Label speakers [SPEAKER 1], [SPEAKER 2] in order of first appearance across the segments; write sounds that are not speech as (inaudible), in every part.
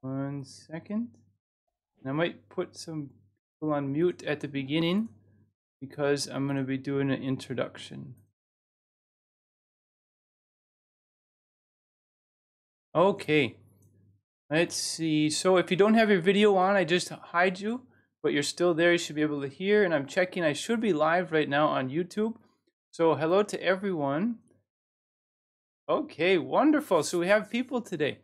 [SPEAKER 1] One second. I might put some people on mute at the beginning because I'm going to be doing an introduction. Okay. Let's see. So if you don't have your video on, I just hide you, but you're still there. You should be able to hear. And I'm checking. I should be live right now on YouTube. So hello to everyone. Okay, wonderful. So we have people today.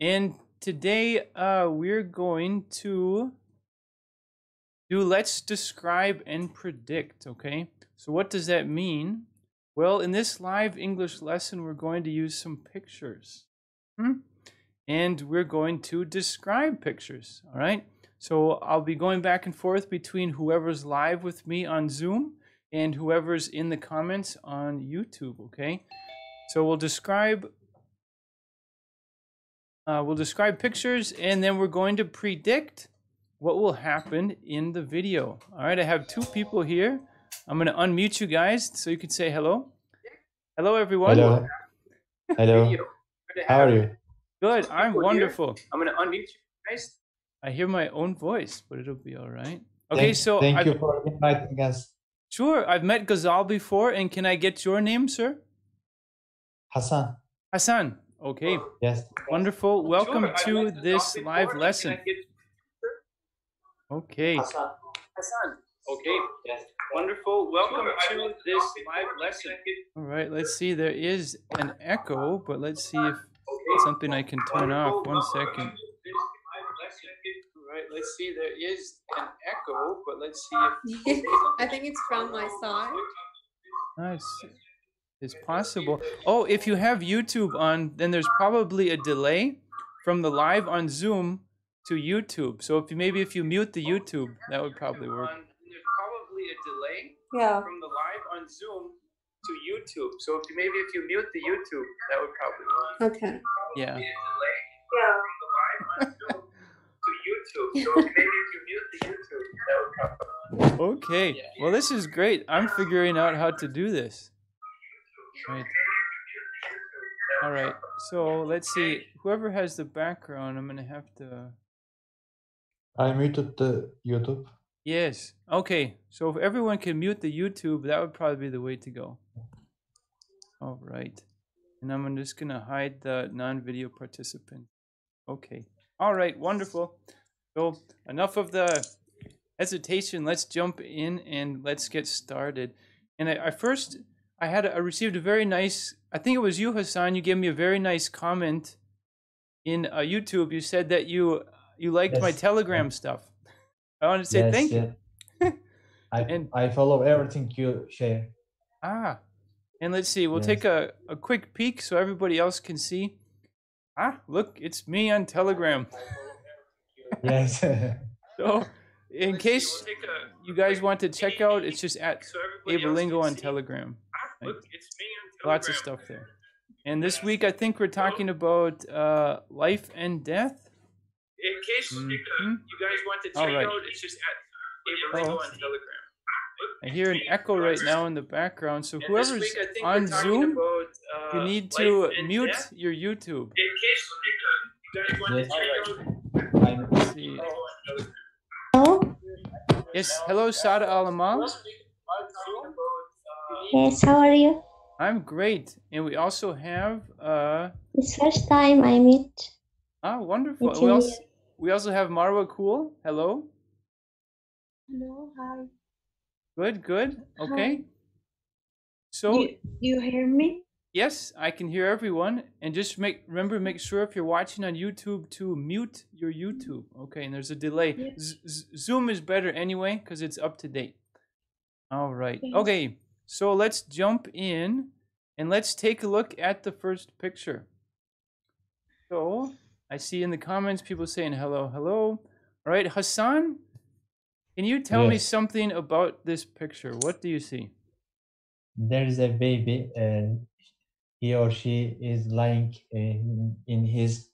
[SPEAKER 1] And today uh, we're going to do let's describe and predict, okay? So what does that mean? Well, in this live English lesson, we're going to use some pictures. Hmm? And we're going to describe pictures, all right? So I'll be going back and forth between whoever's live with me on Zoom and whoever's in the comments on YouTube, okay? So we'll describe uh, we'll describe pictures and then we're going to predict what will happen in the video. All right, I have two people here. I'm going to unmute you guys so you can say hello. Hello, everyone.
[SPEAKER 2] Hello. (laughs) Hello. How are you?
[SPEAKER 1] Good. I'm wonderful.
[SPEAKER 3] I'm gonna unmute you guys.
[SPEAKER 1] I hear my own voice, but it'll be all right. Okay,
[SPEAKER 2] Thank,
[SPEAKER 1] so
[SPEAKER 2] thank
[SPEAKER 1] I've,
[SPEAKER 2] you for inviting us,
[SPEAKER 1] sure, I've met Ghazal before, and can I get your name, sir?
[SPEAKER 2] Hassan.
[SPEAKER 1] Hassan. Okay,
[SPEAKER 2] Yes.
[SPEAKER 1] wonderful. Welcome
[SPEAKER 3] Sure,
[SPEAKER 1] to this live lesson.
[SPEAKER 3] can I get-
[SPEAKER 1] Okay,
[SPEAKER 2] Hassan.
[SPEAKER 3] Hassan. Okay,
[SPEAKER 2] Yes.
[SPEAKER 1] wonderful. Welcome
[SPEAKER 3] Sure,
[SPEAKER 1] to this live lesson.
[SPEAKER 3] get-
[SPEAKER 1] All right, let's see. There is an echo, but let's see if
[SPEAKER 3] Okay.
[SPEAKER 1] something I can turn off. One
[SPEAKER 3] Wonderful.
[SPEAKER 1] second.
[SPEAKER 3] Welcome to this live lesson.
[SPEAKER 1] All right, let's see. There is an echo, but let's see if (laughs)
[SPEAKER 4] I think it's from my side.
[SPEAKER 1] Nice. It's possible. Oh, if you have YouTube on, then there's probably a delay from the live on Zoom to YouTube. So if you maybe if you mute the YouTube, that would probably work. There's probably a delay
[SPEAKER 4] Yeah.
[SPEAKER 1] from the live on Zoom to YouTube. So if you maybe if you mute the YouTube, that would probably work.
[SPEAKER 4] Okay.
[SPEAKER 1] Yeah.
[SPEAKER 4] Yeah.
[SPEAKER 1] Okay. Well, this is great. I'm figuring out how to do this. Right. All right. So let's see. Whoever has the background, I'm gonna have to.
[SPEAKER 2] I muted the YouTube.
[SPEAKER 1] Yes. Okay. So if everyone can mute the YouTube, that would probably be the way to go. All right. And I'm just going to hide the non-video participant. Okay. All right. Wonderful. So enough of the hesitation. Let's jump in and let's get started. And I, I first, I had, I received a very nice, I think it was you, Hassan. You gave me a very nice comment in uh, YouTube. You said that you, you liked my
[SPEAKER 2] Yes.
[SPEAKER 1] Telegram stuff. I want to say
[SPEAKER 2] yes,
[SPEAKER 1] thank you. (laughs)
[SPEAKER 2] I,
[SPEAKER 1] And-
[SPEAKER 2] I follow everything you share.
[SPEAKER 1] Ah, and let's see. We'll
[SPEAKER 2] Yes.
[SPEAKER 1] take a, a quick peek so everybody else can see. Ah, look, it's me on Telegram. (laughs)
[SPEAKER 2] Yes. (laughs)
[SPEAKER 1] So, in case you guys want to check out, it's just at AbleLingo on Telegram. Like, lots of stuff there. And this week, I think we're talking about uh, life and death.
[SPEAKER 3] In case
[SPEAKER 1] Mhm.
[SPEAKER 3] you guys want to check
[SPEAKER 1] right.
[SPEAKER 3] out, it's just at AbleLingo
[SPEAKER 1] Oh.
[SPEAKER 3] on Telegram.
[SPEAKER 1] I hear an echo right now in the background. So
[SPEAKER 3] And
[SPEAKER 1] whoever's
[SPEAKER 3] week,
[SPEAKER 1] on Zoom,
[SPEAKER 3] about,
[SPEAKER 1] you
[SPEAKER 3] uh,
[SPEAKER 1] need to mute
[SPEAKER 3] death.
[SPEAKER 1] your YouTube.
[SPEAKER 3] In case you guys want
[SPEAKER 2] Yes.
[SPEAKER 3] to check out
[SPEAKER 2] I'm,
[SPEAKER 1] Let's see.
[SPEAKER 3] AbleLingo.
[SPEAKER 5] Hello?
[SPEAKER 1] Yes, hello, Sada Alamal.
[SPEAKER 5] Yes, how are you?
[SPEAKER 1] I'm great, and we also have uh
[SPEAKER 5] It's first time I meet.
[SPEAKER 1] ah wonderful.
[SPEAKER 5] Meet
[SPEAKER 1] We
[SPEAKER 5] you.
[SPEAKER 1] also we also have Marwa Cool. Hello.
[SPEAKER 5] Hello, hi.
[SPEAKER 1] Good, good. Okay. So
[SPEAKER 5] You, you hear me?
[SPEAKER 1] yes, I can hear everyone, and just make remember make sure if you're watching on YouTube to mute your YouTube. Okay, and there's a delay.
[SPEAKER 5] Yeah.
[SPEAKER 1] Z- Z- Zoom is better anyway because it's up to date. All right.
[SPEAKER 5] Yes.
[SPEAKER 1] Okay. So let's jump in and let's take a look at the first picture. So I see in the comments people saying hello, hello. All right, Hassan, can you tell me something about this picture? What do you see?
[SPEAKER 2] there is a baby. and he or she is lying in, in his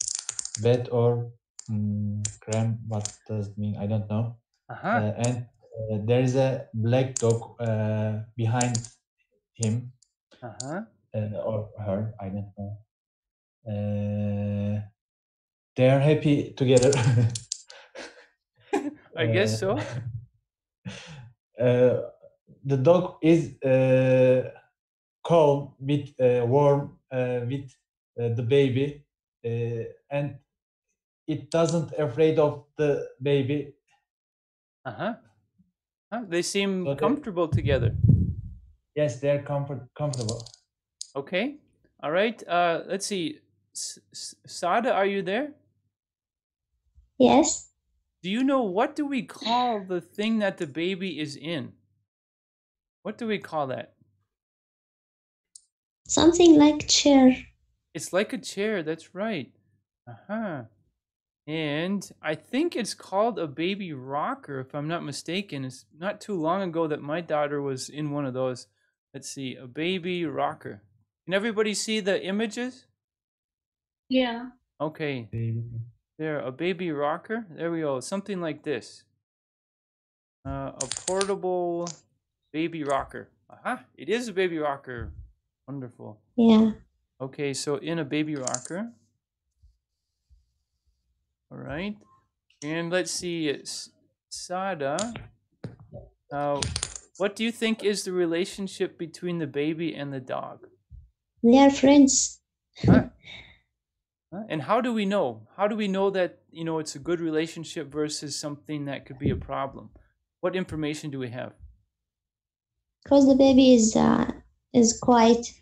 [SPEAKER 2] bed or um, cram. What does it mean? I don't know.
[SPEAKER 1] Uh-huh.
[SPEAKER 2] Uh, and uh, there is a black dog uh, behind him.
[SPEAKER 1] Uh-huh.
[SPEAKER 2] uh, or her, I don't know. Uh, they are happy together. (laughs)
[SPEAKER 1] I (laughs) guess so. (laughs)
[SPEAKER 2] Uh, the dog is uh, calm with uh, warm uh, with uh, the baby, uh, and it doesn't afraid of the baby.
[SPEAKER 1] Uh-huh. Huh, They seem
[SPEAKER 2] So
[SPEAKER 1] comfortable together.
[SPEAKER 2] Yes, they are comfort comfortable.
[SPEAKER 1] Okay. All right. Uh, let's see. S- S- Sada, are you there?
[SPEAKER 5] Yes.
[SPEAKER 1] Do you know what do we call the thing that the baby is in? What do we call that?
[SPEAKER 5] Something like chair.
[SPEAKER 1] It's like a chair. That's right. Uh-huh. And I think it's called a baby rocker, if I'm not mistaken. It's not too long ago that my daughter was in one of those. Let's see, a baby rocker. Can everybody see the images?
[SPEAKER 5] Yeah.
[SPEAKER 1] Okay,
[SPEAKER 2] Baby.
[SPEAKER 1] there, a baby rocker. There we go. Something like this. Uh, a portable baby rocker. Aha, it is a baby rocker. Wonderful.
[SPEAKER 5] Yeah.
[SPEAKER 1] Okay, so in a baby rocker. All right. And let's see, it's Sada. Uh, what do you think is the relationship between the baby and the dog?
[SPEAKER 5] They are friends.
[SPEAKER 1] Huh? Huh? And how do we know? How do we know that, you know, it's a good relationship versus something that could be a problem? What information do we have?
[SPEAKER 5] Because the baby is uh, is quiet.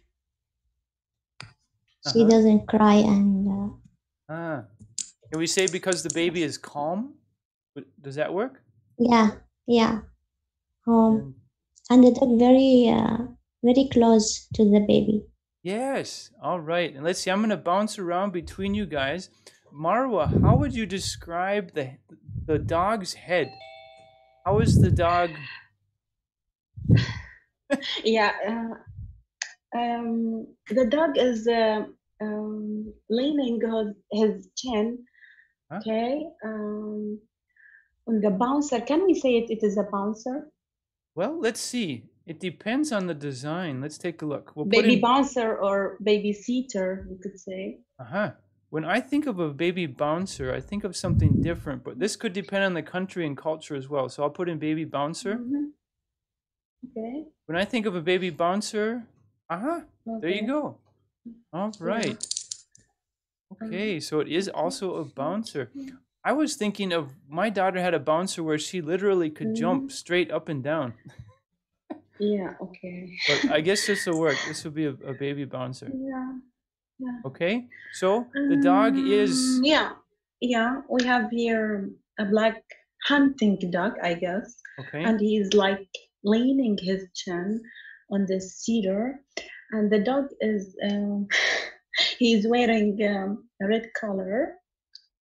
[SPEAKER 5] She
[SPEAKER 1] Uh-huh.
[SPEAKER 5] doesn't cry and uh,
[SPEAKER 1] Ah. Can we say because the baby is calm? Does that work?
[SPEAKER 5] yeah, yeah. Um,
[SPEAKER 1] And-
[SPEAKER 5] and the dog very uh, very close to the baby.
[SPEAKER 1] Yes. All right. And let's see. I'm going to bounce around between you guys. Marwa, how would you describe the the dog's head? How is the dog? (laughs)
[SPEAKER 6] yeah uh, um, the dog is uh, um, leaning on his chin
[SPEAKER 1] Huh?
[SPEAKER 6] okay um, on the bouncer can we say it, it is a bouncer
[SPEAKER 1] Well, let's see. It depends on the design. Let's take a look. We'll
[SPEAKER 6] baby
[SPEAKER 1] in,
[SPEAKER 6] bouncer or baby seater you could say
[SPEAKER 1] uh-huh. When I think of a baby bouncer, I think of something different, but this could depend on the country and culture as well. So I'll put in baby bouncer.
[SPEAKER 6] Mhm. okay
[SPEAKER 1] When I think of a baby bouncer, uh-huh, there you go. All right. Okay, so it is also a bouncer. I was thinking of my daughter had a bouncer where she literally could jump straight up and down.
[SPEAKER 6] yeah okay (laughs)
[SPEAKER 1] But I guess this will work. (laughs) This will be a, a baby bouncer.
[SPEAKER 6] yeah
[SPEAKER 1] Okay, so the dog is.
[SPEAKER 6] Um, yeah yeah we have here a black hunting dog i guess
[SPEAKER 1] Okay.
[SPEAKER 6] and he's like leaning his chin on the seater and the dog is um, (laughs) he's wearing um, a red color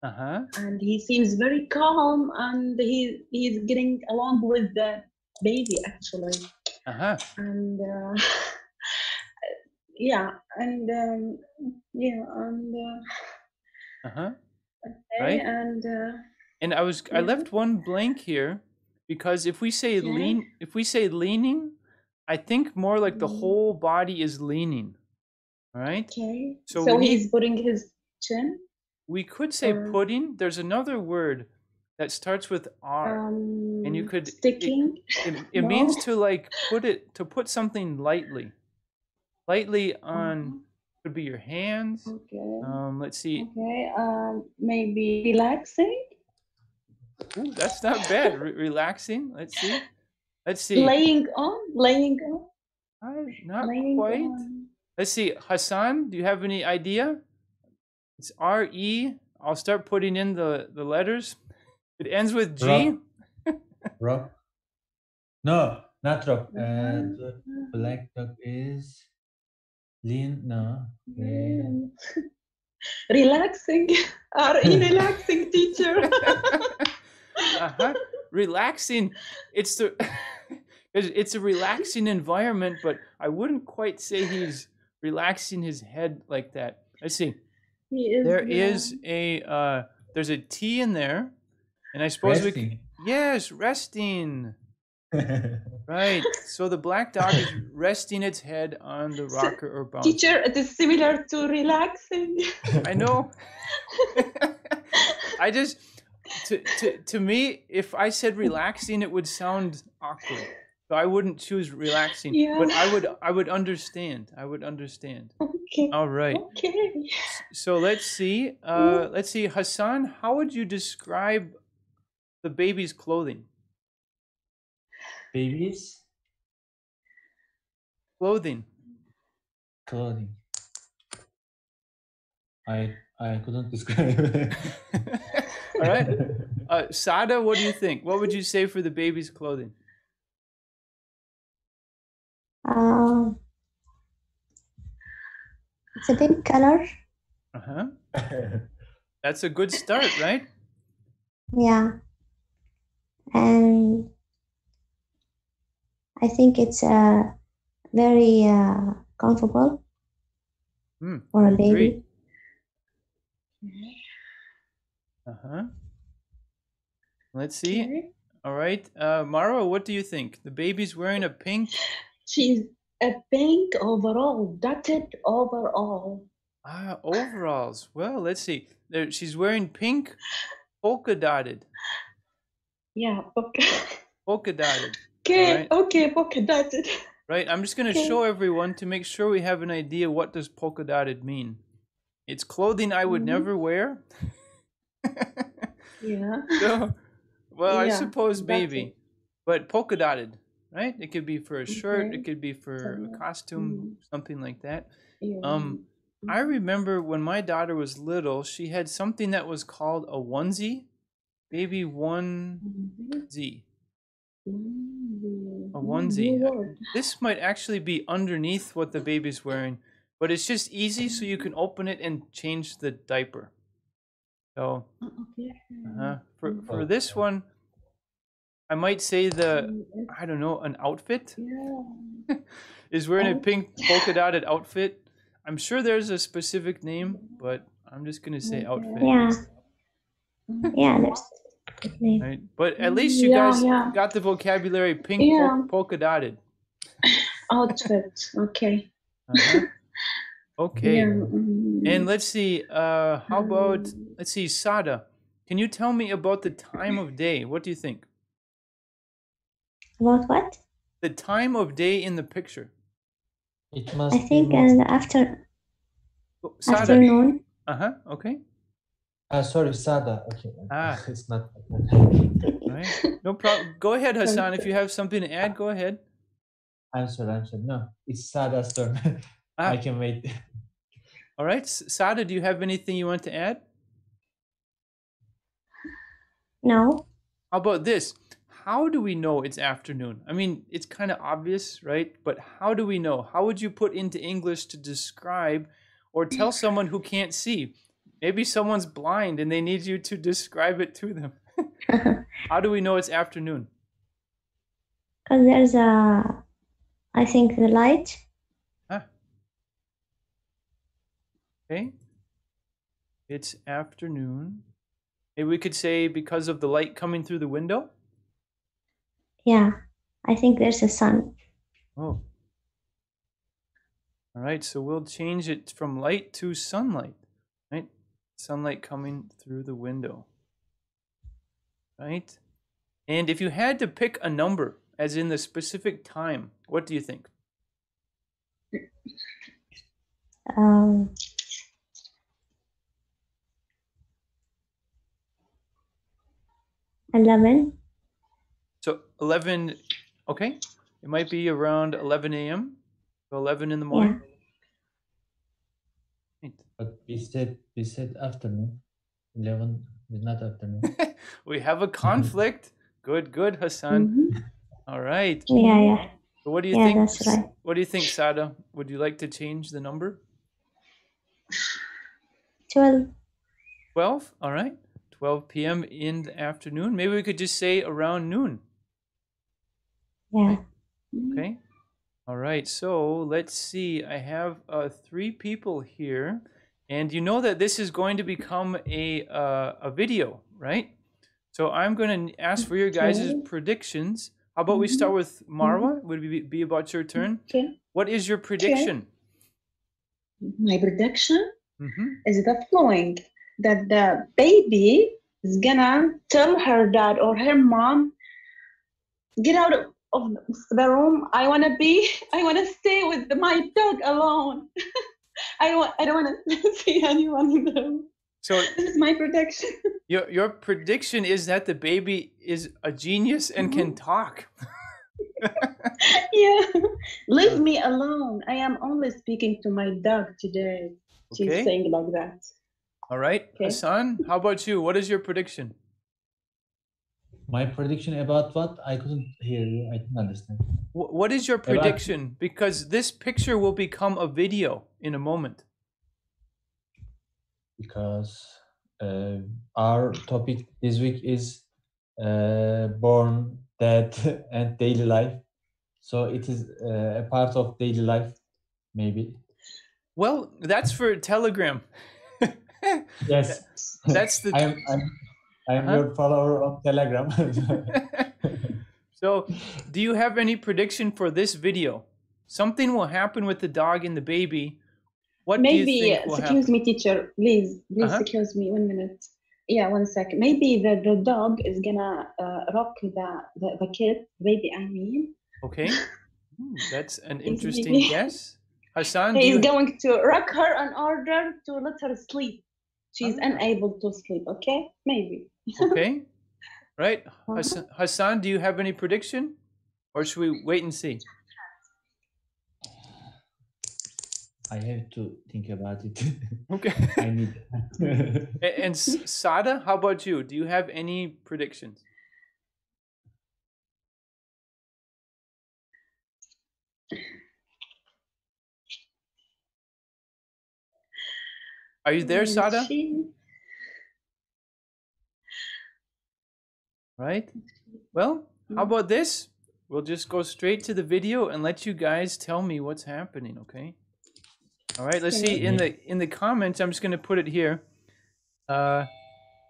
[SPEAKER 1] Uh huh.
[SPEAKER 6] and he seems very calm and he he's getting along with the baby actually
[SPEAKER 1] Uh huh.
[SPEAKER 6] and uh, (laughs) yeah and um, yeah and uh,
[SPEAKER 1] Uh huh.
[SPEAKER 6] okay,
[SPEAKER 1] Right.
[SPEAKER 6] and uh,
[SPEAKER 1] And I was I left one blank here because if we say
[SPEAKER 6] Okay.
[SPEAKER 1] lean, if we say leaning, I think more like the
[SPEAKER 6] Mm.
[SPEAKER 1] whole body is leaning. All right.
[SPEAKER 6] okay
[SPEAKER 1] So
[SPEAKER 6] so, he's putting his chin
[SPEAKER 1] We could say
[SPEAKER 6] Or-
[SPEAKER 1] pudding. There's another word that starts with R.
[SPEAKER 6] um,
[SPEAKER 1] and you could- it-
[SPEAKER 6] sticking
[SPEAKER 1] It, (laughs) it means
[SPEAKER 6] No.
[SPEAKER 1] to like put it to put something lightly, lightly on
[SPEAKER 6] Uh-huh.
[SPEAKER 1] could be your hands.
[SPEAKER 6] Okay.
[SPEAKER 1] Um, let's see.
[SPEAKER 6] Okay. Um, maybe relaxing,
[SPEAKER 1] Ooh, that's not bad. Re- relaxing. Let's see. Let's see.
[SPEAKER 6] laying on, laying on,
[SPEAKER 1] Uh, not
[SPEAKER 6] laying
[SPEAKER 1] quite.
[SPEAKER 6] on.
[SPEAKER 1] Let's see. Hassan, do you have any idea? It's R E. I'll start putting in the the letters. It ends with G.
[SPEAKER 2] Rock. Rock. No, not rock. Uh, the black dog is lean. No. lean. (laughs)
[SPEAKER 6] Relaxing. (laughs) Are you (laughs) relaxing, teacher?
[SPEAKER 1] uh-huh. Relaxing. It's the it's it's a relaxing environment, but I wouldn't quite say he's relaxing his head like that. Let's see.
[SPEAKER 6] He is.
[SPEAKER 1] There
[SPEAKER 6] yeah.
[SPEAKER 1] is a uh there's a T in there. And I suppose we
[SPEAKER 2] Resting.
[SPEAKER 1] could, yes, resting. (laughs) Right. So the black dog is resting its head on the rocker or bouncer.
[SPEAKER 6] Teacher, it is similar to relaxing.
[SPEAKER 1] I know. (laughs) I just to to to me, if I said relaxing, it would sound awkward. So I wouldn't choose relaxing. But I would I would understand. I would understand.
[SPEAKER 6] Okay.
[SPEAKER 1] All right.
[SPEAKER 6] Okay.
[SPEAKER 1] So let's see. Uh, let's see, Hassan. How would you describe the baby's clothing?
[SPEAKER 2] Babies
[SPEAKER 1] Clothing.
[SPEAKER 2] clothing. I I couldn't (laughs) describe. it.
[SPEAKER 1] All right. Uh, Sada, what do you think? What would you say for the baby's clothing?
[SPEAKER 5] Um, it's a pink color.
[SPEAKER 1] Uh huh. (laughs) That's a good start, right?
[SPEAKER 5] Yeah. And I think it's uh, very uh, comfortable
[SPEAKER 1] Hmm.
[SPEAKER 5] for a baby.
[SPEAKER 1] Uh huh. Let's see.
[SPEAKER 6] Okay.
[SPEAKER 1] All right. Uh, Marwa, what do you think? The baby's wearing a pink.
[SPEAKER 6] She's a pink overall, dotted overall.
[SPEAKER 1] Ah, overalls. Well, let's see. There, she's wearing pink, polka dotted.
[SPEAKER 6] Yeah. Okay.
[SPEAKER 1] Polka dotted. (laughs)
[SPEAKER 6] Okay.
[SPEAKER 1] Alright.
[SPEAKER 6] Okay. Polka dotted.
[SPEAKER 1] Right. I'm just going to
[SPEAKER 6] Okay.
[SPEAKER 1] show everyone to make sure we have an idea what does polka dotted mean. It's clothing I would
[SPEAKER 6] Mhm.
[SPEAKER 1] never wear.
[SPEAKER 6] Yeah. (laughs)
[SPEAKER 1] so, well, I suppose maybe, but polka dotted, right? It could be for a shirt. It could be for a costume,
[SPEAKER 6] mm.
[SPEAKER 1] something like that. Um, I remember when my daughter was little, she had something that was called a onesie, baby one.
[SPEAKER 6] Mm,
[SPEAKER 1] A
[SPEAKER 6] mm,
[SPEAKER 1] onesie. This might actually be underneath what the baby's wearing, but it's just easy so you can open it and change the diaper. So
[SPEAKER 6] Oh, Okay.
[SPEAKER 1] uh, for for this one, I might say the I don't know an outfit
[SPEAKER 6] Yeah. (laughs)
[SPEAKER 1] is wearing a
[SPEAKER 6] Oh.
[SPEAKER 1] pink (laughs) polka dotted outfit. I'm sure there's a specific name, but I'm just gonna say outfit.
[SPEAKER 5] Yeah,
[SPEAKER 6] Mm.
[SPEAKER 5] yeah, that's a good name.
[SPEAKER 1] Right, but at least you
[SPEAKER 6] Yeah,
[SPEAKER 1] guys
[SPEAKER 6] yeah.
[SPEAKER 1] got the vocabulary pink pol- polka dotted. (laughs)
[SPEAKER 6] Outfit. Okay.
[SPEAKER 1] Uh-huh. Okay.
[SPEAKER 6] Yeah. mm,
[SPEAKER 1] And let's see, uh, how about,
[SPEAKER 6] um,
[SPEAKER 1] let's see, Sada, can you tell me about the time of day? What do you think?
[SPEAKER 5] About what?
[SPEAKER 1] The time of day in the picture.
[SPEAKER 2] It must
[SPEAKER 5] I think
[SPEAKER 2] more-
[SPEAKER 5] in the after
[SPEAKER 1] Oh,
[SPEAKER 5] afternoon.
[SPEAKER 1] Uh huh. Okay.
[SPEAKER 2] Ah, sorry, Sada. Okay.
[SPEAKER 1] Ah. (laughs)
[SPEAKER 2] It's not. (laughs)
[SPEAKER 1] Right. No problem. Go ahead, Hassan. If you have something to add, go ahead.
[SPEAKER 2] I'm sorry, I'm sorry. No, it's Sada's turn. (laughs)
[SPEAKER 1] Ah.
[SPEAKER 2] I can wait.
[SPEAKER 1] All right. Sada, do you have anything you want to add?
[SPEAKER 5] No,
[SPEAKER 1] How about this? How do we know it's afternoon? I mean, it's kind of obvious, right? But how do we know? How would you put into English to describe or tell (laughs) someone who can't see? Maybe someone's blind and they need you to describe it to them. (laughs) How do we know it's afternoon?
[SPEAKER 5] because there's a, I think the light.
[SPEAKER 1] Okay. It's afternoon. Maybe we could say because of the light coming through the window.
[SPEAKER 5] Yeah, I think there's a sun.
[SPEAKER 1] Oh. All right, so we'll change it from light to sunlight, right? Sunlight coming through the window. Right? And if you had to pick a number, as in the specific time, what do you think?
[SPEAKER 5] Um, eleven.
[SPEAKER 1] So 11, okay? It might be around 11 a.m. 11 in the morning. Right.
[SPEAKER 2] But we said we said afternoon. Eleven is not afternoon. (laughs)
[SPEAKER 1] we have a conflict. Good, good, Hassan.
[SPEAKER 6] Mhm.
[SPEAKER 1] All right.
[SPEAKER 5] Yeah, yeah.
[SPEAKER 1] So what do you
[SPEAKER 5] Yeah,
[SPEAKER 1] think?
[SPEAKER 5] that's right.
[SPEAKER 1] What do you think, Sada? Would you like to change the number?
[SPEAKER 5] Twelve.
[SPEAKER 1] 12? All right. 12 p.m. in the afternoon. Maybe we could just say around noon.
[SPEAKER 5] Yeah.
[SPEAKER 1] Okay. All right. So let's see. I have uh, three people here, and you know that this is going to become a uh, a video, right? So I'm going to ask for your guys'
[SPEAKER 6] Okay.
[SPEAKER 1] predictions. How about we start with Marwa? Would it be, be about your turn?
[SPEAKER 6] Okay.
[SPEAKER 1] What is your prediction?
[SPEAKER 6] My prediction
[SPEAKER 1] hmm
[SPEAKER 6] is the following: that the baby is gonna tell her dad or her mom, get out of, of the room. I wanna be, I wanna stay with my dog alone. (laughs) I don't, want, I don't wanna (laughs) see anyone in the room.
[SPEAKER 1] So (laughs)
[SPEAKER 6] This is my prediction.
[SPEAKER 1] your your prediction is that the baby is a genius and can mm-hmm. talk.
[SPEAKER 6] yeah, leave me alone. I am only speaking to my dog today. She's saying like that.
[SPEAKER 1] All right,
[SPEAKER 6] Okay.
[SPEAKER 1] Hassan, how about you? What is your prediction?
[SPEAKER 2] My prediction about what? I couldn't hear you. I didn't understand.
[SPEAKER 1] What is your
[SPEAKER 2] About-
[SPEAKER 1] prediction? Because this picture will become a video in a moment.
[SPEAKER 2] Because uh, our topic this week is uh, born, dead, (laughs) and daily life. So it is uh, a part of daily life, maybe.
[SPEAKER 1] Well, that's for Telegram. (laughs)
[SPEAKER 2] Yes.
[SPEAKER 1] That's the (laughs)
[SPEAKER 2] I'm I'm I'm
[SPEAKER 1] Huh?
[SPEAKER 2] your follower on Telegram. (laughs)
[SPEAKER 1] so, do you have any prediction for this video? Something will happen with the dog and the baby. What do you
[SPEAKER 6] Maybe,
[SPEAKER 1] think will
[SPEAKER 6] excuse
[SPEAKER 1] happen?
[SPEAKER 6] me, teacher, please, please
[SPEAKER 1] Uh-huh.
[SPEAKER 6] excuse me one minute. Yeah, one second. Maybe the, the dog is gonna uh, rock the, the, the kid, baby, I mean.
[SPEAKER 1] Okay, (laughs) Hmm, that's an interesting
[SPEAKER 6] maybe-
[SPEAKER 1] guess. Hassan, do
[SPEAKER 6] He's
[SPEAKER 1] you,
[SPEAKER 6] going to rock her in order to let her sleep. She's
[SPEAKER 1] Ah.
[SPEAKER 6] unable to sleep, okay? Maybe.
[SPEAKER 1] Okay, (laughs) right?
[SPEAKER 6] Uh-huh.
[SPEAKER 1] Hassan, Hassan, do you have any prediction, or should we wait and see?
[SPEAKER 2] I have to think about it. (laughs)
[SPEAKER 1] Okay.
[SPEAKER 2] I need. (laughs)
[SPEAKER 1] A- and Sada, how about you? Do you have any predictions? Are you there, Sada?
[SPEAKER 6] she-
[SPEAKER 1] Right? Well, how
[SPEAKER 6] Mm.
[SPEAKER 1] about this? We'll just go straight to the video and let you guys tell me what's happening, okay? All right, let's see in the in the comments, I'm just going to put it here. Uh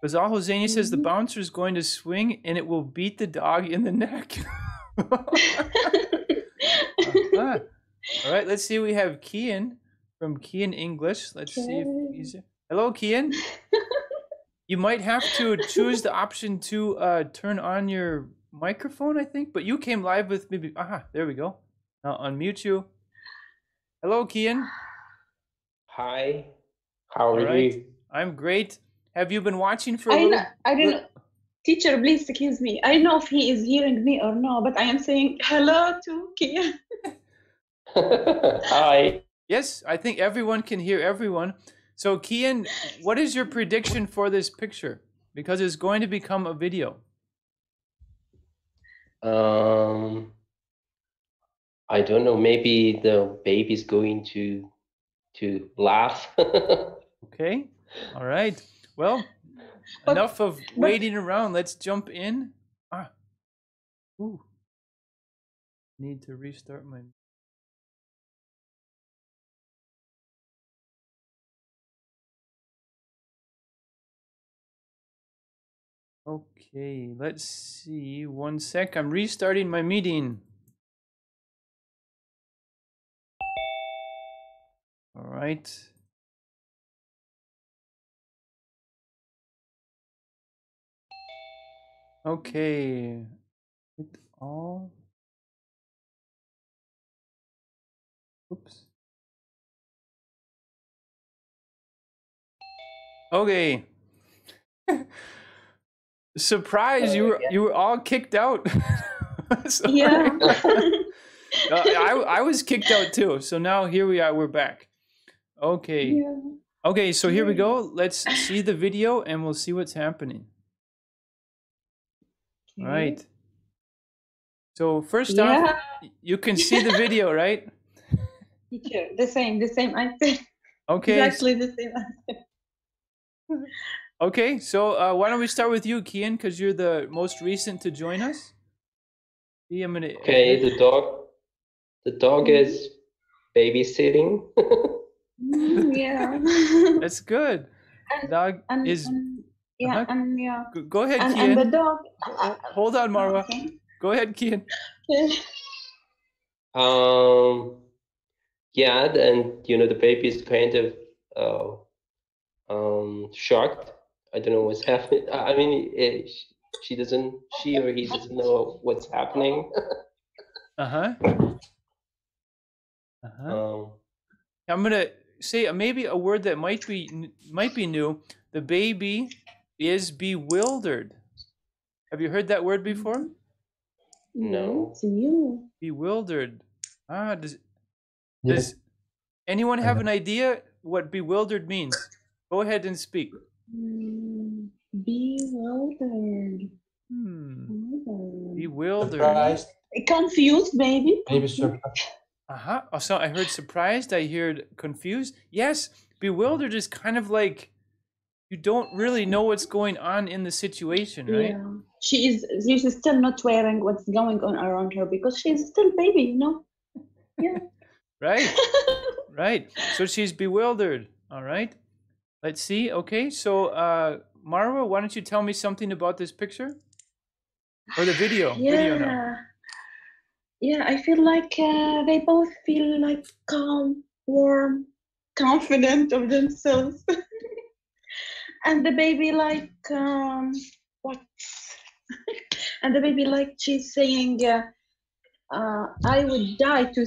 [SPEAKER 1] Bazal Hosseini says the
[SPEAKER 6] Mhm.
[SPEAKER 1] bouncer is going to swing and it will beat the dog in the (laughs) neck. (laughs) Uh-huh. All right, let's see. We have Kian from Kian English. Let's see if he's Hello, Kian. (laughs) You might have to choose the option to uh, turn on your microphone, I think, but you came live with me. be- Aha, there we go. I'll unmute you. Hello, Kian.
[SPEAKER 7] Hi, how are
[SPEAKER 1] All right.
[SPEAKER 7] you?
[SPEAKER 1] I'm great. Have you been watching for a
[SPEAKER 6] I
[SPEAKER 1] little?
[SPEAKER 6] know, I don't know. Teacher, please excuse me. I don't know if he is hearing me or no, but I am saying hello to Kian. (laughs)
[SPEAKER 7] Hi.
[SPEAKER 1] Yes, I think everyone can hear everyone. So, Kian, what is your prediction for this picture? Because it's going to become a video.
[SPEAKER 7] Um, I don't know. Maybe the baby's going to to laugh. (laughs)
[SPEAKER 1] Okay. All right. Well,
[SPEAKER 6] But-
[SPEAKER 1] enough of
[SPEAKER 6] but-
[SPEAKER 1] waiting around. Let's jump in. Ah. Ooh. Need to restart my. Okay, let's see. One sec. I'm restarting my meeting. All right. Okay. It all. Oops. Okay. (laughs) Surprise! You were you were all kicked out. (laughs)
[SPEAKER 6] Yeah. (laughs) (laughs)
[SPEAKER 1] Uh, I I was kicked out too. So now here we are. We're back. Okay.
[SPEAKER 6] yeah.
[SPEAKER 1] Okay. So here we go. Let's see the video and we'll see what's happening.
[SPEAKER 6] Okay.
[SPEAKER 1] right. So first off,
[SPEAKER 6] Yeah.
[SPEAKER 1] y- you can see the video, right?
[SPEAKER 6] The same, the same answer.
[SPEAKER 1] Okay. s-
[SPEAKER 6] Exactly the same answer.
[SPEAKER 1] Okay. So uh, why don't we start with you, Kian, because you're the most recent to join us. See, I'm gonna.
[SPEAKER 7] Okay, the dog the dog is babysitting.
[SPEAKER 6] Mm, (laughs) yeah.
[SPEAKER 1] That's good.
[SPEAKER 6] And-
[SPEAKER 1] Dog
[SPEAKER 6] and,
[SPEAKER 1] is.
[SPEAKER 6] and- yeah,
[SPEAKER 1] uh-huh.
[SPEAKER 6] and yeah.
[SPEAKER 1] Go- Go ahead,
[SPEAKER 6] And, and the dog.
[SPEAKER 1] Hold on, Marwa.
[SPEAKER 6] Okay.
[SPEAKER 1] Go ahead, Kian. (laughs)
[SPEAKER 7] Um, yeah, and you know the baby is kind of uh, um, shocked I don't know what's happening. I I mean, it, she doesn't, she or he doesn't know what's happening. (laughs)
[SPEAKER 1] Uh-huh. Uh-huh.
[SPEAKER 7] Um,
[SPEAKER 1] I'm gonna say uh, maybe a word that might be might be new. The baby is bewildered. Have you heard that word before?
[SPEAKER 7] No.
[SPEAKER 6] It's new.
[SPEAKER 1] Bewildered. Ah, does
[SPEAKER 2] Yes.
[SPEAKER 1] does anyone have
[SPEAKER 2] Uh,
[SPEAKER 1] an idea what bewildered means? Go ahead and speak.
[SPEAKER 6] Mm, bewildered.
[SPEAKER 1] Hmm.
[SPEAKER 6] Bewildered.
[SPEAKER 1] Bewildered.
[SPEAKER 2] Surprised,
[SPEAKER 6] Confused, maybe.
[SPEAKER 2] maybe surprised.
[SPEAKER 1] Uh-huh. Oh, so I heard surprised, I heard confused. Yes, bewildered is kind of like you don't really know what's going on in the situation, right?
[SPEAKER 6] Yeah. She is she's still not wearing what's going on around her because she's still baby, you know. Yeah. (laughs)
[SPEAKER 1] Right. (laughs) Right. So she's bewildered. All right. Let's see. Okay. So, uh, Marwa, why don't you tell me something about this picture or the video? (sighs) Video now.
[SPEAKER 6] yeah. Yeah, I feel like uh, they both feel like calm, warm, confident of themselves. (laughs) and the baby like um what? (laughs) and the baby like she's saying uh, uh, I would die to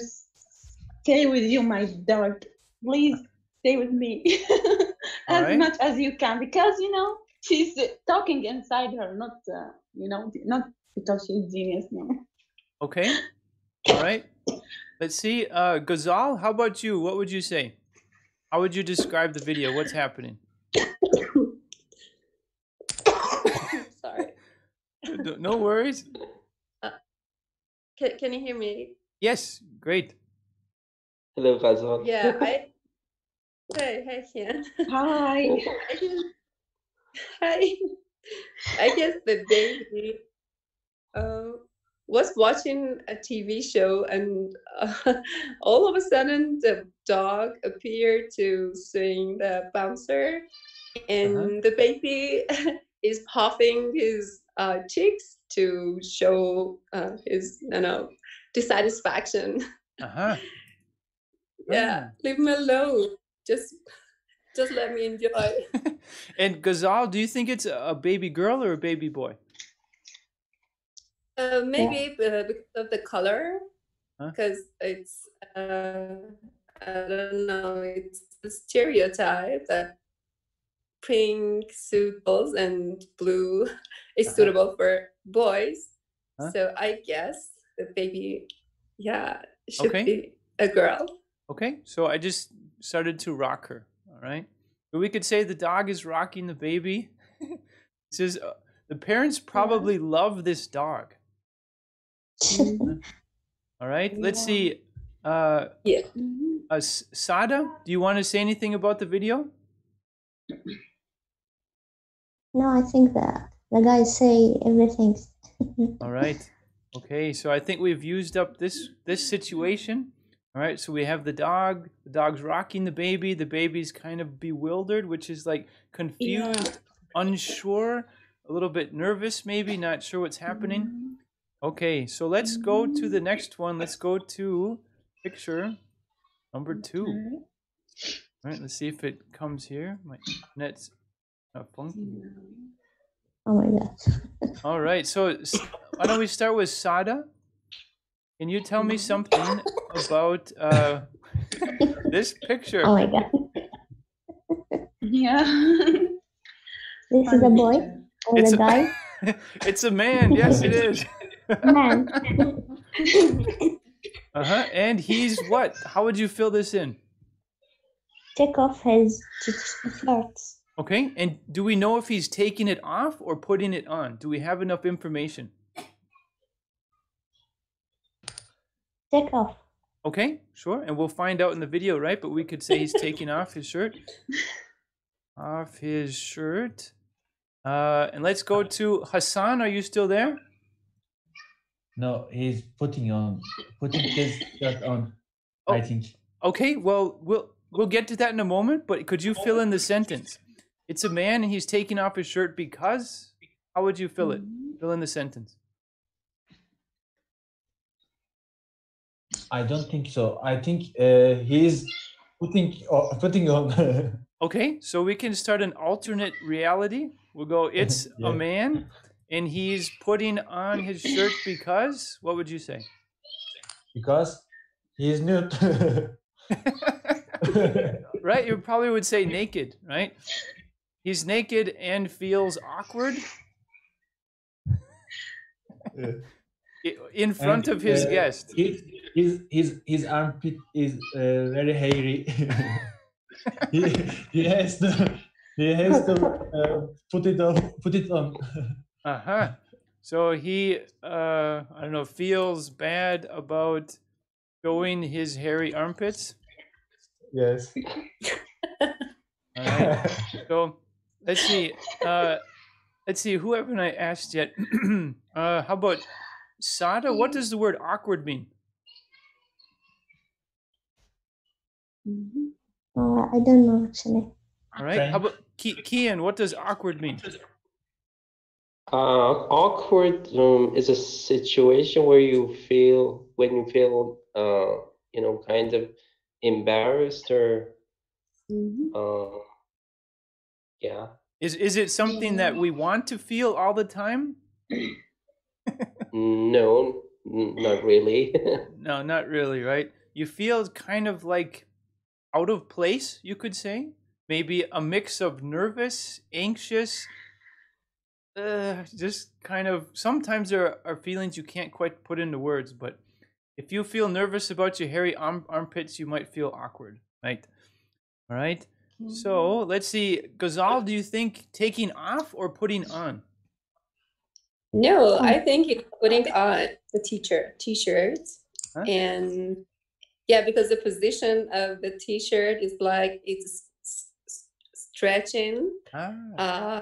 [SPEAKER 6] stay with you, my dog. Please stay with me (laughs) as
[SPEAKER 1] Alright.
[SPEAKER 6] much as you can, because you know she's uh, talking inside her, not uh, you know, not because she's genius. No.
[SPEAKER 1] Okay. All right. Let's see. Uh, Ghazal, how about you? What would you say? How would you describe the video? What's happening? (coughs)
[SPEAKER 4] Sorry.
[SPEAKER 1] No- No worries.
[SPEAKER 4] Can, can you hear me?
[SPEAKER 1] Yes. Great.
[SPEAKER 7] hello, Ghazal.
[SPEAKER 4] Yeah, I. Hey, hey, Xian.
[SPEAKER 6] Hi.
[SPEAKER 4] I guess, hi. I guess the baby uh, was watching a TV show, and uh, (laughs) all of a sudden the dog appeared to swing the bouncer, and the baby (laughs) is puffing his uh, cheeks to show uh, his, you know, dissatisfaction.
[SPEAKER 1] Uh huh. (laughs)
[SPEAKER 4] Yeah, leave him alone. Just, just let me enjoy. (laughs)
[SPEAKER 1] and Ghazal, do you think it's a a baby girl or a baby boy?
[SPEAKER 4] Uh, maybe uh, because of the color,
[SPEAKER 1] Huh?
[SPEAKER 4] because it's uh, I don't know, it's a stereotype that pink suitable and blue (laughs) is
[SPEAKER 1] Uh-huh.
[SPEAKER 4] suitable for boys.
[SPEAKER 1] Huh?
[SPEAKER 4] So I guess the baby, yeah, should
[SPEAKER 1] Okay.
[SPEAKER 4] be a girl.
[SPEAKER 1] Okay, so I just started to rock her. All right, but we could say the dog is rocking the baby. it says uh, the parents probably love this dog. (laughs) All right, let's see. Uh,
[SPEAKER 4] Yeah.
[SPEAKER 1] uh, Sada, do you want to say anything about the video?
[SPEAKER 5] No, I think that the guys say everything. (laughs)
[SPEAKER 1] All right. Okay, so I think we've used up this this situation. All right, so we have the dog. The dog's rocking the baby. The baby's kind of bewildered, which is like confused, unsure, a little bit nervous, maybe not sure what's happening. Mm-hmm. Okay, so let's go to the next one. Let's go to picture number two. All right, let's see if it comes here. My net's not funky.
[SPEAKER 5] Oh my god. (laughs)
[SPEAKER 1] All right, so why don't we start with Sada? Can you tell me something about uh, this picture?
[SPEAKER 5] Oh my god.
[SPEAKER 6] Yeah.
[SPEAKER 5] This is a boy or
[SPEAKER 1] It's
[SPEAKER 5] a
[SPEAKER 1] a-
[SPEAKER 5] guy? (laughs)
[SPEAKER 1] it's a man. Yes, it is.
[SPEAKER 5] Man. (laughs)
[SPEAKER 1] Uh huh. And he's what? How would you fill this in?
[SPEAKER 5] Take off his shirts.
[SPEAKER 1] Okay. And do we know if he's taking it off or putting it on? Do we have enough information?
[SPEAKER 5] Take off.
[SPEAKER 1] Okay, sure. And we'll find out in the video, right? But we could say he's taking off his shirt. Off his shirt. Uh, and let's go to Hassan. Are you still there?
[SPEAKER 2] No, he's putting on, putting his shirt on. I
[SPEAKER 1] Oh.
[SPEAKER 2] think.
[SPEAKER 1] Okay, well, we'll we'll get to that in a moment. But could you fill in the sentence? It's a man and he's taking off his shirt because. How would you fill it? Fill in the sentence.
[SPEAKER 2] I don't think so. I think uh, he's putting uh, putting on (laughs)
[SPEAKER 1] Okay, so we can start an alternate reality. We'll go, (laughs) it's
[SPEAKER 2] Yeah.
[SPEAKER 1] a man and he's putting on his shirt because, what would you say?
[SPEAKER 2] because he's nude. (laughs)
[SPEAKER 1] right? You probably would say naked, right? He's naked and feels awkward
[SPEAKER 2] Yeah.
[SPEAKER 1] In front
[SPEAKER 2] And,
[SPEAKER 1] of his
[SPEAKER 2] uh,
[SPEAKER 1] guest.
[SPEAKER 2] His his his his armpit is uh, very hairy. (laughs) he he has to he has to uh, put it on put it on.
[SPEAKER 1] Uh huh. So he, uh, I don't know, feels bad about showing his hairy armpits.
[SPEAKER 2] yes.
[SPEAKER 1] All right. So let's see. Uh, let's see. Who haven't I asked yet? (clears throat) uh, how about Sada? What does the word awkward mean?
[SPEAKER 5] Mhm. Uh, I don't know actually.
[SPEAKER 1] All right. How about Ki- Kian? What does awkward mean?
[SPEAKER 7] Uh, awkward um, is a situation where you feel when you feel uh, you know kind of embarrassed or
[SPEAKER 4] Mhm.
[SPEAKER 7] uh, yeah
[SPEAKER 1] Is is it something that we want to feel all the time? (clears throat)
[SPEAKER 7] no not really (laughs)
[SPEAKER 1] No, not really, right? You feel kind of like out of place, you could say. Maybe a mix of nervous, anxious, uh, just kind of. Sometimes there are feelings you can't quite put into words, but if you feel nervous about your hairy arm, armpits, you might feel awkward, right? All right. So let's see, Ghazal. Do you think taking off or putting on?
[SPEAKER 4] No, I think it's putting on the teacher t-shirt
[SPEAKER 1] Huh?
[SPEAKER 4] and yeah, because the position of the t-shirt is like it's stretching
[SPEAKER 1] Ah,
[SPEAKER 4] uh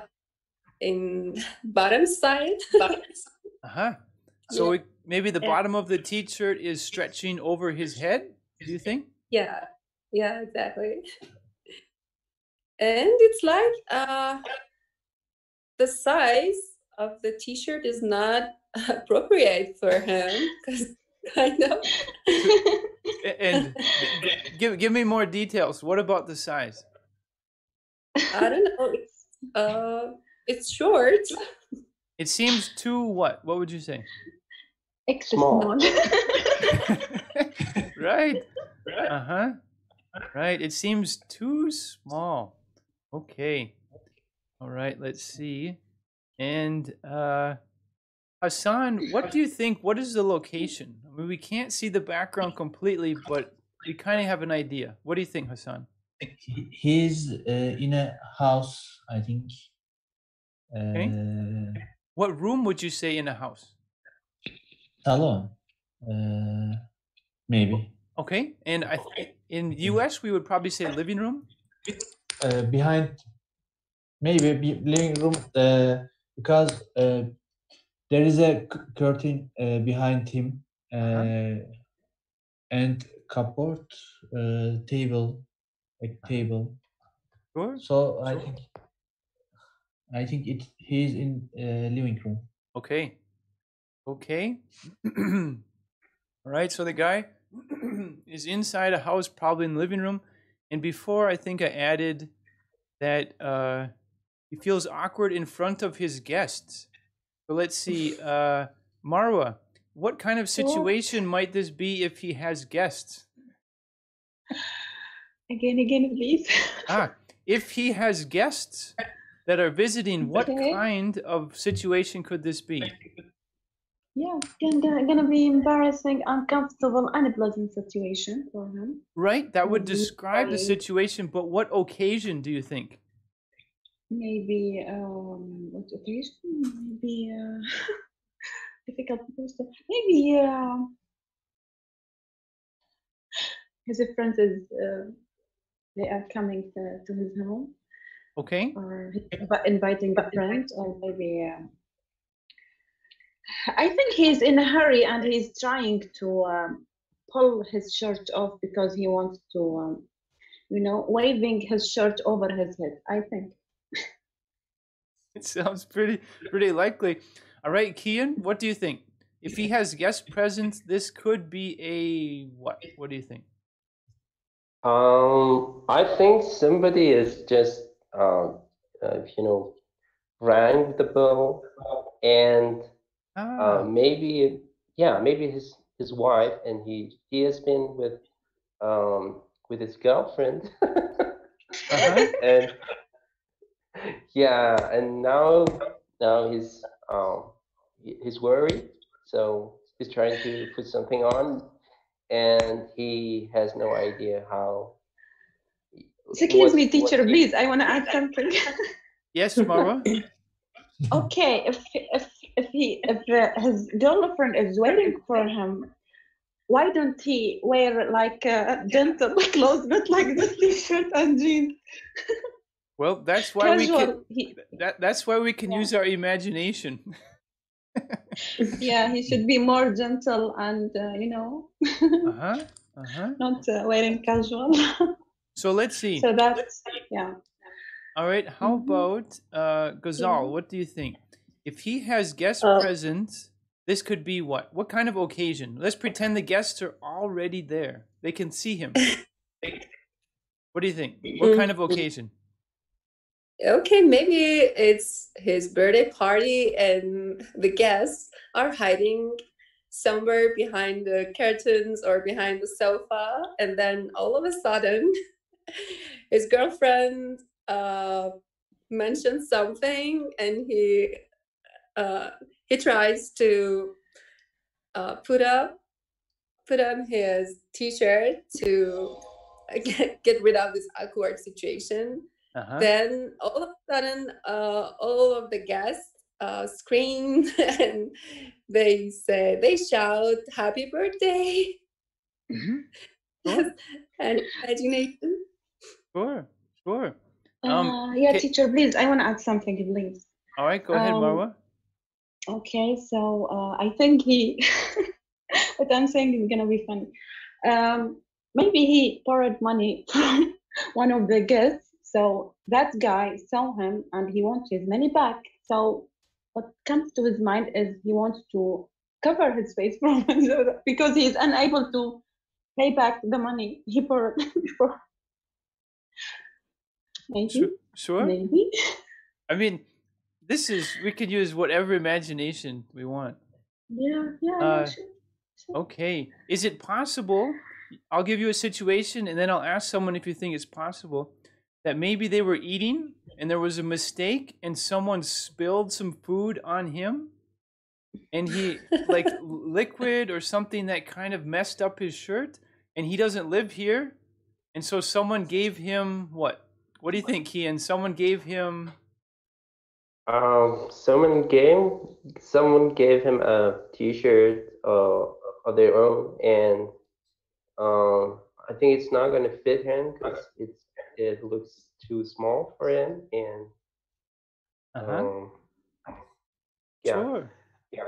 [SPEAKER 4] in (laughs) bottom side. (laughs)
[SPEAKER 1] uh huh. So
[SPEAKER 4] Yeah.
[SPEAKER 1] it, maybe the bottom of the t-shirt is stretching over his head. Do you think?
[SPEAKER 4] yeah, yeah, exactly. And it's like uh the size of the t-shirt is not (laughs) appropriate for him because (laughs) kind of
[SPEAKER 1] And (laughs) give give me more details. What about the size?
[SPEAKER 4] I don't know. It's uh, it's short.
[SPEAKER 1] It seems too what? What would you say?
[SPEAKER 6] Extra
[SPEAKER 7] Small.
[SPEAKER 6] small.
[SPEAKER 1] right. Uh huh. Right. It seems too small. Okay. All right. Let's see. And uh, Hassan, what do you think? What is the location? I mean, we can't see the background completely, but we kind of have an idea. What do you think, Hassan?
[SPEAKER 2] He's uh, in a house, I think. Uh,
[SPEAKER 1] What room would you say in a house?
[SPEAKER 2] salon, uh, maybe.
[SPEAKER 1] Okay. And I th- in US we would probably say living room.
[SPEAKER 2] Uh, behind, maybe be- living room, uh, because uh, there is a c- curtain uh, behind him, uh, and cupboard, uh, table, a table.
[SPEAKER 1] Sure.
[SPEAKER 2] So I think, I think it he's in uh, living room.
[SPEAKER 1] Okay. Okay. (clears throat) All right. So the guy (clears throat) is inside a house, probably in the living room. And before, I think I added that uh, he feels awkward in front of his guests. So let's see. (laughs) Uh, Marwa, what kind of situation might this be if he has guests?
[SPEAKER 6] again, again, please.
[SPEAKER 1] Ah, if he has guests that are visiting, what
[SPEAKER 6] Okay.
[SPEAKER 1] kind of situation could this be?
[SPEAKER 6] Yeah, gonna, gonna, be embarrassing, uncomfortable, unpleasant situation for him.
[SPEAKER 1] Right? That would
[SPEAKER 6] Mhm.
[SPEAKER 1] describe the situation, but what occasion do you think?
[SPEAKER 6] Maybe um, what occasion? Maybe uh, (laughs) difficult to post. Maybe uh, his friends is uh, they are coming to, to his home,
[SPEAKER 1] Okay.
[SPEAKER 6] or inviting a friend, or maybe. Uh, I think he's in a hurry and he's trying to um, pull his shirt off because he wants to, um, you know, waving his shirt over his head. I think.
[SPEAKER 1] It (laughs) sounds pretty pretty likely. All right, Kian, what do you think? If he has guest presence, this could be a what? What do you think?
[SPEAKER 7] Um, I think somebody is just, um, uh, you know, rang the bell, and
[SPEAKER 1] Ah,
[SPEAKER 7] uh, maybe, yeah, maybe his his wife, and he he has been with um with his girlfriend, (laughs)
[SPEAKER 1] uh-huh.
[SPEAKER 7] and yeah, and now now he's um he's worried, so he's trying to put something on, and he has no idea how.
[SPEAKER 6] Excuse me, teacher, please. I want to add something.
[SPEAKER 1] Yes, Marwa. (laughs)
[SPEAKER 6] okay, if if if he if uh, his girlfriend is waiting for him, why don't he wear like a gentle (laughs) clothes, not like this t-shirt and jeans? (laughs)
[SPEAKER 1] Well, that's why we can.
[SPEAKER 6] He,
[SPEAKER 1] That, that's why we can
[SPEAKER 6] Yeah.
[SPEAKER 1] use our imagination. (laughs)
[SPEAKER 6] yeah, he should be more gentle and uh, you know
[SPEAKER 1] Uh huh. Uh huh. (laughs)
[SPEAKER 6] not uh, wearing casual.
[SPEAKER 1] So let's see.
[SPEAKER 6] so that's yeah.
[SPEAKER 1] All right. How
[SPEAKER 6] Mhm.
[SPEAKER 1] about uh, Ghazal?
[SPEAKER 6] Yeah.
[SPEAKER 1] What do you think? If he has guest
[SPEAKER 4] Uh,
[SPEAKER 1] present, this could be what? What kind of occasion? Let's pretend the guests are already there. They can see him. (laughs) What do you think? What kind of occasion?
[SPEAKER 4] Okay, maybe it's his birthday party and the guests are hiding somewhere behind the curtains or behind the sofa, and then all of a sudden, (laughs) his girlfriend uh, mentions something, and he uh, he tries to uh, put up put on his t-shirt to (laughs) get, get rid of this awkward situation
[SPEAKER 1] Uh huh.
[SPEAKER 4] then all of a sudden uh, all of the guests uh, scream (laughs) and they say they shout happy birthday
[SPEAKER 1] Mhm. (laughs) Sure.
[SPEAKER 4] and imagination
[SPEAKER 1] Sure. Sure. Um,
[SPEAKER 6] Uh, yeah,
[SPEAKER 1] ca-
[SPEAKER 6] teacher, please. I want to add something, please.
[SPEAKER 1] All right. Go ahead,
[SPEAKER 6] Um,
[SPEAKER 1] Marwa.
[SPEAKER 6] Okay, so uh, I think he, (laughs) what I'm saying is gonna be funny. Um, maybe he borrowed money from one of the guests. So that guy saw him and he wants his money back. So what comes to his mind is he wants to cover his face from (laughs) him so that- because he is unable to pay back the money he borrowed (laughs) before. Maybe,
[SPEAKER 1] Sure. Sure.
[SPEAKER 6] maybe.
[SPEAKER 1] I mean, this is we could use whatever imagination we want.
[SPEAKER 6] Yeah, yeah,
[SPEAKER 1] Uh,
[SPEAKER 6] sure.
[SPEAKER 1] Okay. Is it possible? I'll give you a situation and then I'll ask someone if you think it's possible that maybe they were eating and there was a mistake and someone spilled some food on him and he like (laughs) liquid or something that kind of messed up his shirt and he doesn't live here and so someone gave him what? What do you think, Kian? Someone gave him
[SPEAKER 7] Um, someone gave someone gave him a T-shirt uh, of their own, and um, I think it's not gonna fit him because it's it looks too small for him, and
[SPEAKER 1] uh-huh.
[SPEAKER 7] um, yeah,
[SPEAKER 1] Sure.
[SPEAKER 7] yeah.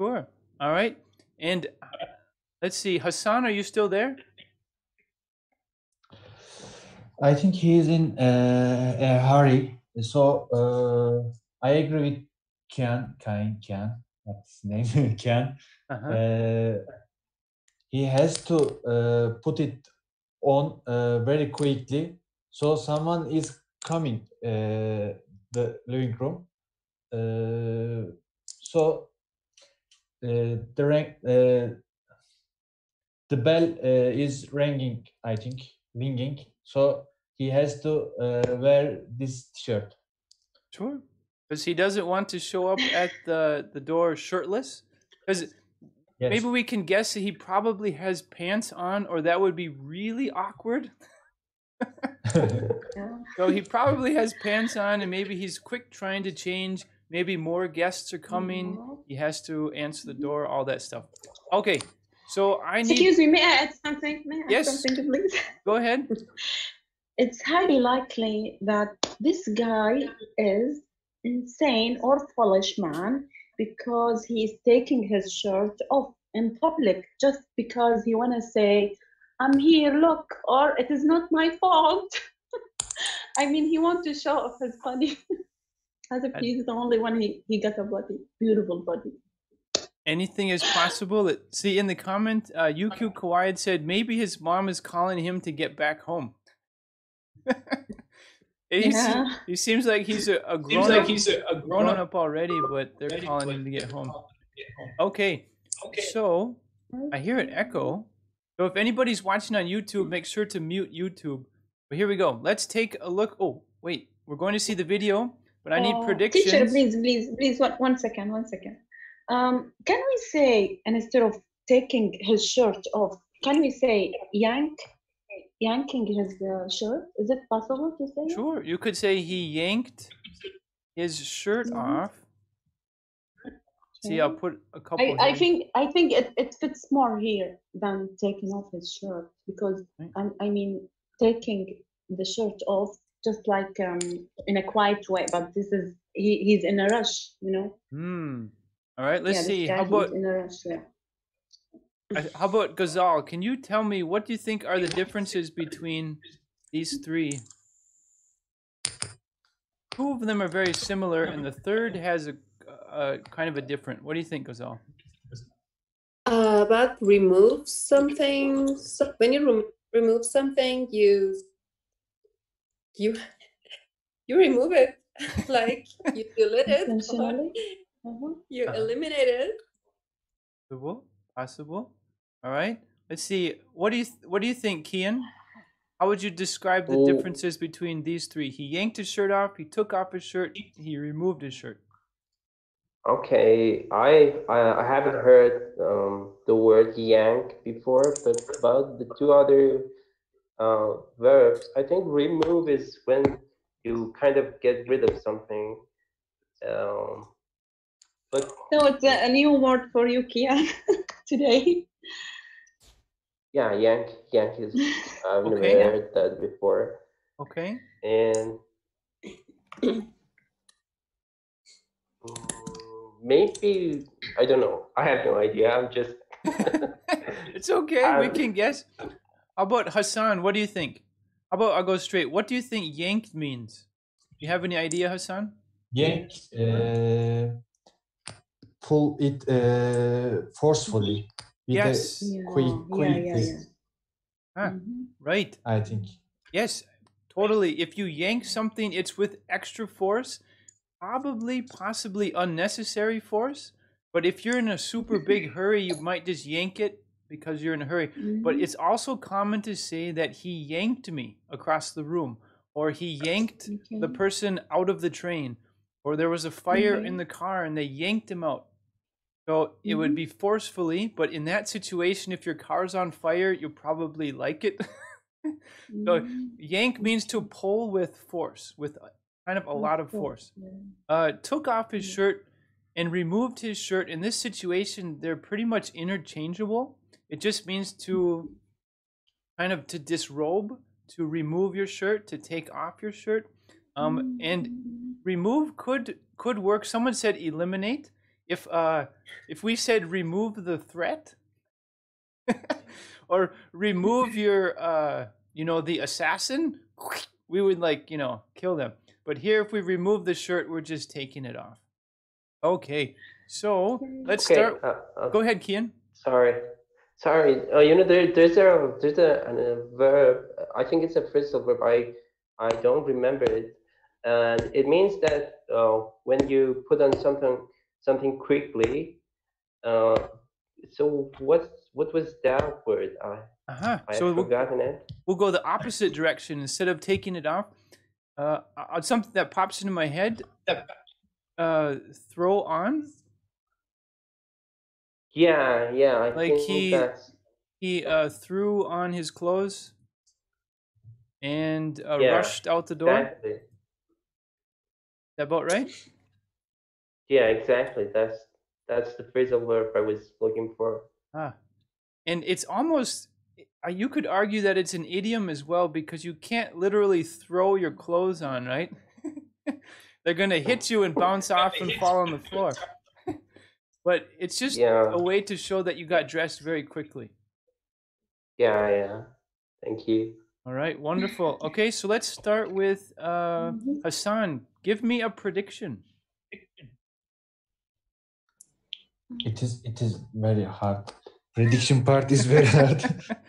[SPEAKER 1] Sure. All right. And uh, let's see, Hassan, are you still there?
[SPEAKER 2] I think he is in uh, a hurry. So uh, I agree with Kian. Kian, Kian, what's his name? (laughs) Kian.
[SPEAKER 1] Uh-huh.
[SPEAKER 2] Uh, he has to uh, put it on uh, very quickly. So someone is coming uh, the living room. Uh, so uh, the rank, uh, the bell uh, is ringing. I think ringing. So he has to wear this shirt.
[SPEAKER 1] Sure. Because he doesn't want to show up at the, the door shirtless. Because
[SPEAKER 2] Yes.
[SPEAKER 1] maybe we can guess that he probably has pants on, or that would be really awkward. (laughs) So he probably has pants on, and maybe he's quick trying to change. Maybe more guests are coming.
[SPEAKER 6] Mhm.
[SPEAKER 1] He has to answer the door, all that stuff. Okay. So I need.
[SPEAKER 6] Excuse me, may I add something? May I add
[SPEAKER 1] Yes.
[SPEAKER 6] something, please?
[SPEAKER 1] Go ahead. (laughs)
[SPEAKER 6] It's highly likely that this guy is insane or foolish man because he's taking his shirt off in public just because he want to say, I'm here, look, or it is not my fault. (laughs) I mean, he wants to show off his body (laughs) as if he's the only one he, he got a body, beautiful body.
[SPEAKER 1] Anything is possible. See in the comment, uh, UQ Kawaii said maybe his mom is calling him to get back home. (laughs) He,
[SPEAKER 6] Yeah.
[SPEAKER 1] he seems like he's a, a grown
[SPEAKER 3] Seems like
[SPEAKER 1] up,
[SPEAKER 3] he's a, a
[SPEAKER 1] grown
[SPEAKER 3] grown up.
[SPEAKER 1] up already, but they're calling him to get home. Okay, so I hear an echo. So if anybody's watching on YouTube, make sure to mute YouTube. But here we go. Let's take a look. Oh, wait, we're going to see the video, but I need
[SPEAKER 6] Uh,
[SPEAKER 1] predictions.
[SPEAKER 6] Teacher, please, please, please, one, one second, one second. Um, can we say, and instead of taking his shirt off, can we say yank, yanking his uh, shirt? Is it possible to say?
[SPEAKER 1] Sure, you could say he yanked his shirt
[SPEAKER 6] Mhm.
[SPEAKER 1] off. See, I'll put a couple.
[SPEAKER 6] I, I think I think it, it fits more here than taking off his shirt because
[SPEAKER 1] Right.
[SPEAKER 6] I, I mean taking the shirt off just like um, in a quiet way, but this is he, he's in a rush, you know.
[SPEAKER 1] Hmm. All right, let's
[SPEAKER 6] yeah,
[SPEAKER 1] see. How about
[SPEAKER 6] in a rush? Yeah.
[SPEAKER 1] How about Ghazal? Can you tell me what do you think are the differences between these three? Two of them are very similar, and the third has a, a kind of a different. What do you think, Ghazal?
[SPEAKER 4] Uh, but remove something. So when you rem- remove something, you you (laughs) you remove it, (laughs) like you delete it, or (laughs) you
[SPEAKER 1] Uh-huh.
[SPEAKER 4] eliminate it.
[SPEAKER 1] Possible, possible. All right. Let's see. What do you th- What do you think, Kian? How would you describe the
[SPEAKER 7] Oh.
[SPEAKER 1] differences between these three? He yanked his shirt off. He took off his shirt. He removed his shirt.
[SPEAKER 7] Okay, I I, I haven't heard um, the word yank before, but about the two other uh, verbs, I think remove is when you kind of get rid of something. Um, but
[SPEAKER 6] No, it's a, a new word for you, Kian, (laughs) today.
[SPEAKER 7] Yeah, yank yank is (laughs) I've never
[SPEAKER 1] Okay.
[SPEAKER 7] heard that before,
[SPEAKER 1] Okay.
[SPEAKER 7] and maybe I don't know. I have no idea. I'm just (laughs)
[SPEAKER 1] it's okay. we can guess. How about Hassan? What do you think? How about I'll go straight. What do you think yanked means? Do you have any idea, Hassan?
[SPEAKER 2] Yank, uh, pull it uh, forcefully. With a
[SPEAKER 1] Yes.
[SPEAKER 2] quick,
[SPEAKER 6] Yeah,
[SPEAKER 2] quick
[SPEAKER 6] yeah, yeah, yeah.
[SPEAKER 1] Ah,
[SPEAKER 6] Mhm.
[SPEAKER 1] right.
[SPEAKER 2] I think.
[SPEAKER 1] Yes, totally. If you yank something, it's with extra force, probably, possibly unnecessary force. But if you're in a super big hurry, you might just yank it because you're in a hurry. But
[SPEAKER 6] Mhm.
[SPEAKER 1] it's also common to say that he yanked me across the room, or he yanked the person out of the train, or there was a fire in the car and they yanked him out. So it would
[SPEAKER 6] Mhm.
[SPEAKER 1] be forcefully, but in that situation, if your car's on fire, you probably like it. (laughs) so
[SPEAKER 6] Mhm.
[SPEAKER 1] yank means to pull with force, with kind of a lot of force. Uh, took off his shirt and removed his shirt. In this situation, they're pretty much interchangeable. It just means to kind of to disrobe, to remove your shirt, to take off your shirt. Um, and remove could could work. Someone said eliminate. If uh if we said remove the threat (laughs) or remove (laughs) your uh you know the assassin, we would like, you know, kill them. But here if we remove the shirt, we're just taking it off. Okay. So, let's
[SPEAKER 7] okay.
[SPEAKER 1] start
[SPEAKER 7] uh, uh,
[SPEAKER 1] Go ahead, Kian.
[SPEAKER 7] Sorry, sorry. Uh, you know, there, there's a there's a, a verb. I think it's a phrasal verb. I I don't remember it, and it means that uh, when you put on something something quickly. Uh, so what's what was that word? I
[SPEAKER 1] Uh-huh.
[SPEAKER 7] I
[SPEAKER 1] So
[SPEAKER 7] have
[SPEAKER 1] we'll,
[SPEAKER 7] forgotten it.
[SPEAKER 1] we'll go the opposite direction instead of taking it off. Uh, uh, something that pops into my head. Uh, throw on.
[SPEAKER 7] Yeah, yeah. I
[SPEAKER 1] Like
[SPEAKER 7] think
[SPEAKER 1] he-
[SPEAKER 7] that's
[SPEAKER 1] He uh, threw on his clothes and uh,
[SPEAKER 7] Yeah,
[SPEAKER 1] rushed out the door. Is
[SPEAKER 7] exactly.
[SPEAKER 1] that about right?
[SPEAKER 7] Yeah, exactly. That's that's the phrasal verb I was looking for.
[SPEAKER 1] Ah, and it's almost uh, you could argue that it's an idiom as well because you can't literally throw your clothes on, right? (laughs) They're gonna hit you and bounce off and fall on the floor. (laughs) but it's just
[SPEAKER 7] Yeah.
[SPEAKER 1] a way to show that you got dressed very quickly.
[SPEAKER 7] Yeah, yeah. Thank you.
[SPEAKER 1] All right, wonderful. Okay, so let's start with uh,
[SPEAKER 6] Mhm.
[SPEAKER 1] Hassan. Give me a prediction.
[SPEAKER 2] It is it is very hard. Prediction part is very hard.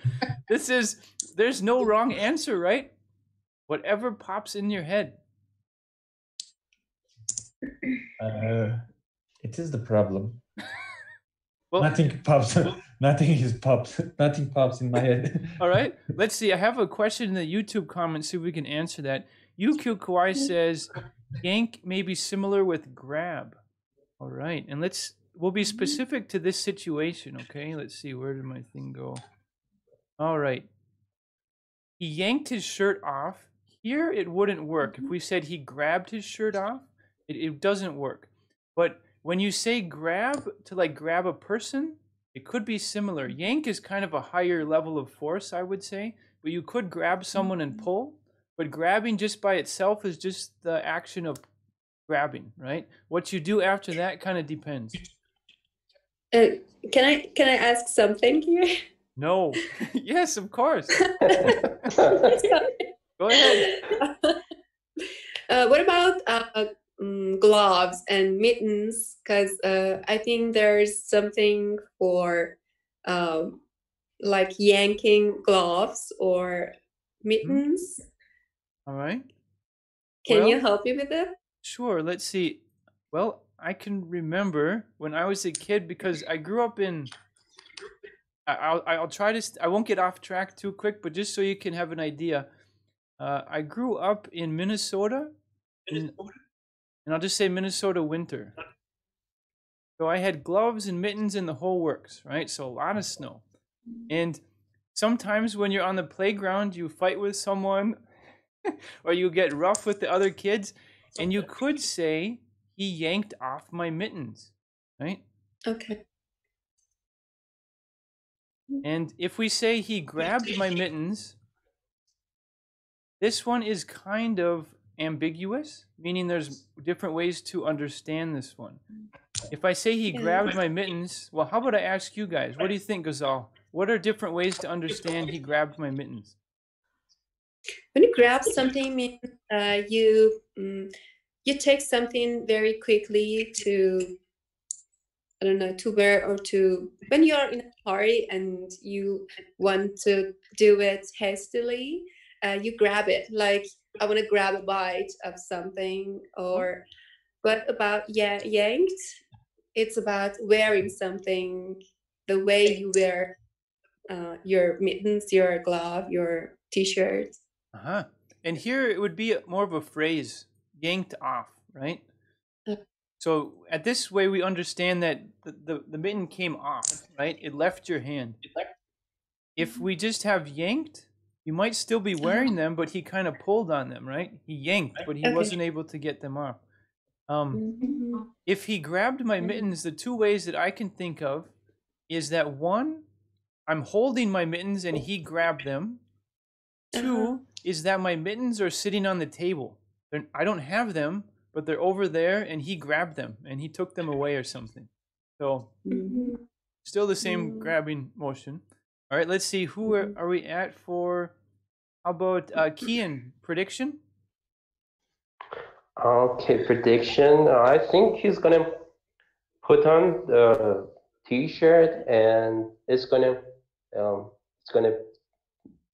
[SPEAKER 2] (laughs)
[SPEAKER 1] this is there's no wrong answer, right? Whatever pops in your head.
[SPEAKER 2] Uh, it is the problem. (laughs)
[SPEAKER 1] Well,
[SPEAKER 2] nothing pops. (laughs) nothing is pops. Nothing pops in my head.
[SPEAKER 1] all right. Let's see. I have a question in the YouTube comments. See if we can answer that. UQ Kawaii says, "Yank may be similar with grab." All right, and let's we'll be specific to this situation. Okay. Let's see. Where did my thing go? All right. He yanked his shirt off. Here it wouldn't work. If mm-hmm. we said he grabbed his shirt off, it, it doesn't work. But when you say grab to like grab a person, it could be similar. Mm-hmm. Yank is kind of a higher level of force, I would say, but you could grab someone and mm-hmm. pull. But grabbing just by itself is just the action of grabbing, right? What you do after that kind of depends.
[SPEAKER 4] Uh, can I can I ask something here?
[SPEAKER 1] No. (laughs) yes, of course. (laughs) Go ahead.
[SPEAKER 4] Uh, what about uh, mm, gloves and mittens? Because uh, I think there's something for um, like yanking gloves or mittens.
[SPEAKER 1] All right.
[SPEAKER 4] Can you help me with that?
[SPEAKER 1] Sure. Let's see. Well, I can remember when I was a kid because I grew up in. I'll I'll try to. st- I won't get off track too quick, but just so you can have an idea, uh, I grew up in Minnesota, in, and I'll just say Minnesota winter. So I had gloves and mittens and the whole works, right? So a lot of snow, and sometimes when you're on the playground, you fight with someone, (laughs) or you get rough with the other kids, and you could say he yanked off my mittens, right?
[SPEAKER 4] Okay.
[SPEAKER 1] And if we say he grabbed my (laughs) mittens, this one is kind of ambiguous, meaning there's different ways to understand this one. If I say he grabbed my mittens, well, how about I ask you guys? What do you think, Ghazal? What are different ways to understand he grabbed my mittens?
[SPEAKER 4] When you grab something, means uh, you mm, you take something very quickly to I don't know to wear or to when you are in a hurry and you want to do it hastily, uh, you grab it like I want to grab a bite of something or. But about yeah, yanked, it's about wearing something the way you wear uh, your mittens, your glove, your t-shirt.
[SPEAKER 1] Uh huh. And here it would be more of a phrase, yanked off, right? So at this way, we understand that the, the, the mitten came off, right? It left your hand. If we just have yanked, you might still be wearing them, but he kind of pulled on them, right? He yanked, but he
[SPEAKER 4] Okay.
[SPEAKER 1] wasn't able to get them off. Um,
[SPEAKER 4] Mhm.
[SPEAKER 1] if he grabbed my
[SPEAKER 4] Mhm.
[SPEAKER 1] mittens, the two ways that I can think of is that one, I'm holding my mittens and he grabbed them. Two
[SPEAKER 4] Uh-huh.
[SPEAKER 1] is that my mittens are sitting on the table. They're, I don't have them, but they're over there and he grabbed them and he took them away or something. So
[SPEAKER 4] Mhm.
[SPEAKER 1] still the same
[SPEAKER 4] Mm.
[SPEAKER 1] grabbing motion. All right, let's see who are,
[SPEAKER 4] Mhm.
[SPEAKER 1] are we at for. How about uh, Kian prediction?
[SPEAKER 7] Okay, prediction. I think he's gonna put on the t-shirt and it's gonna um it's gonna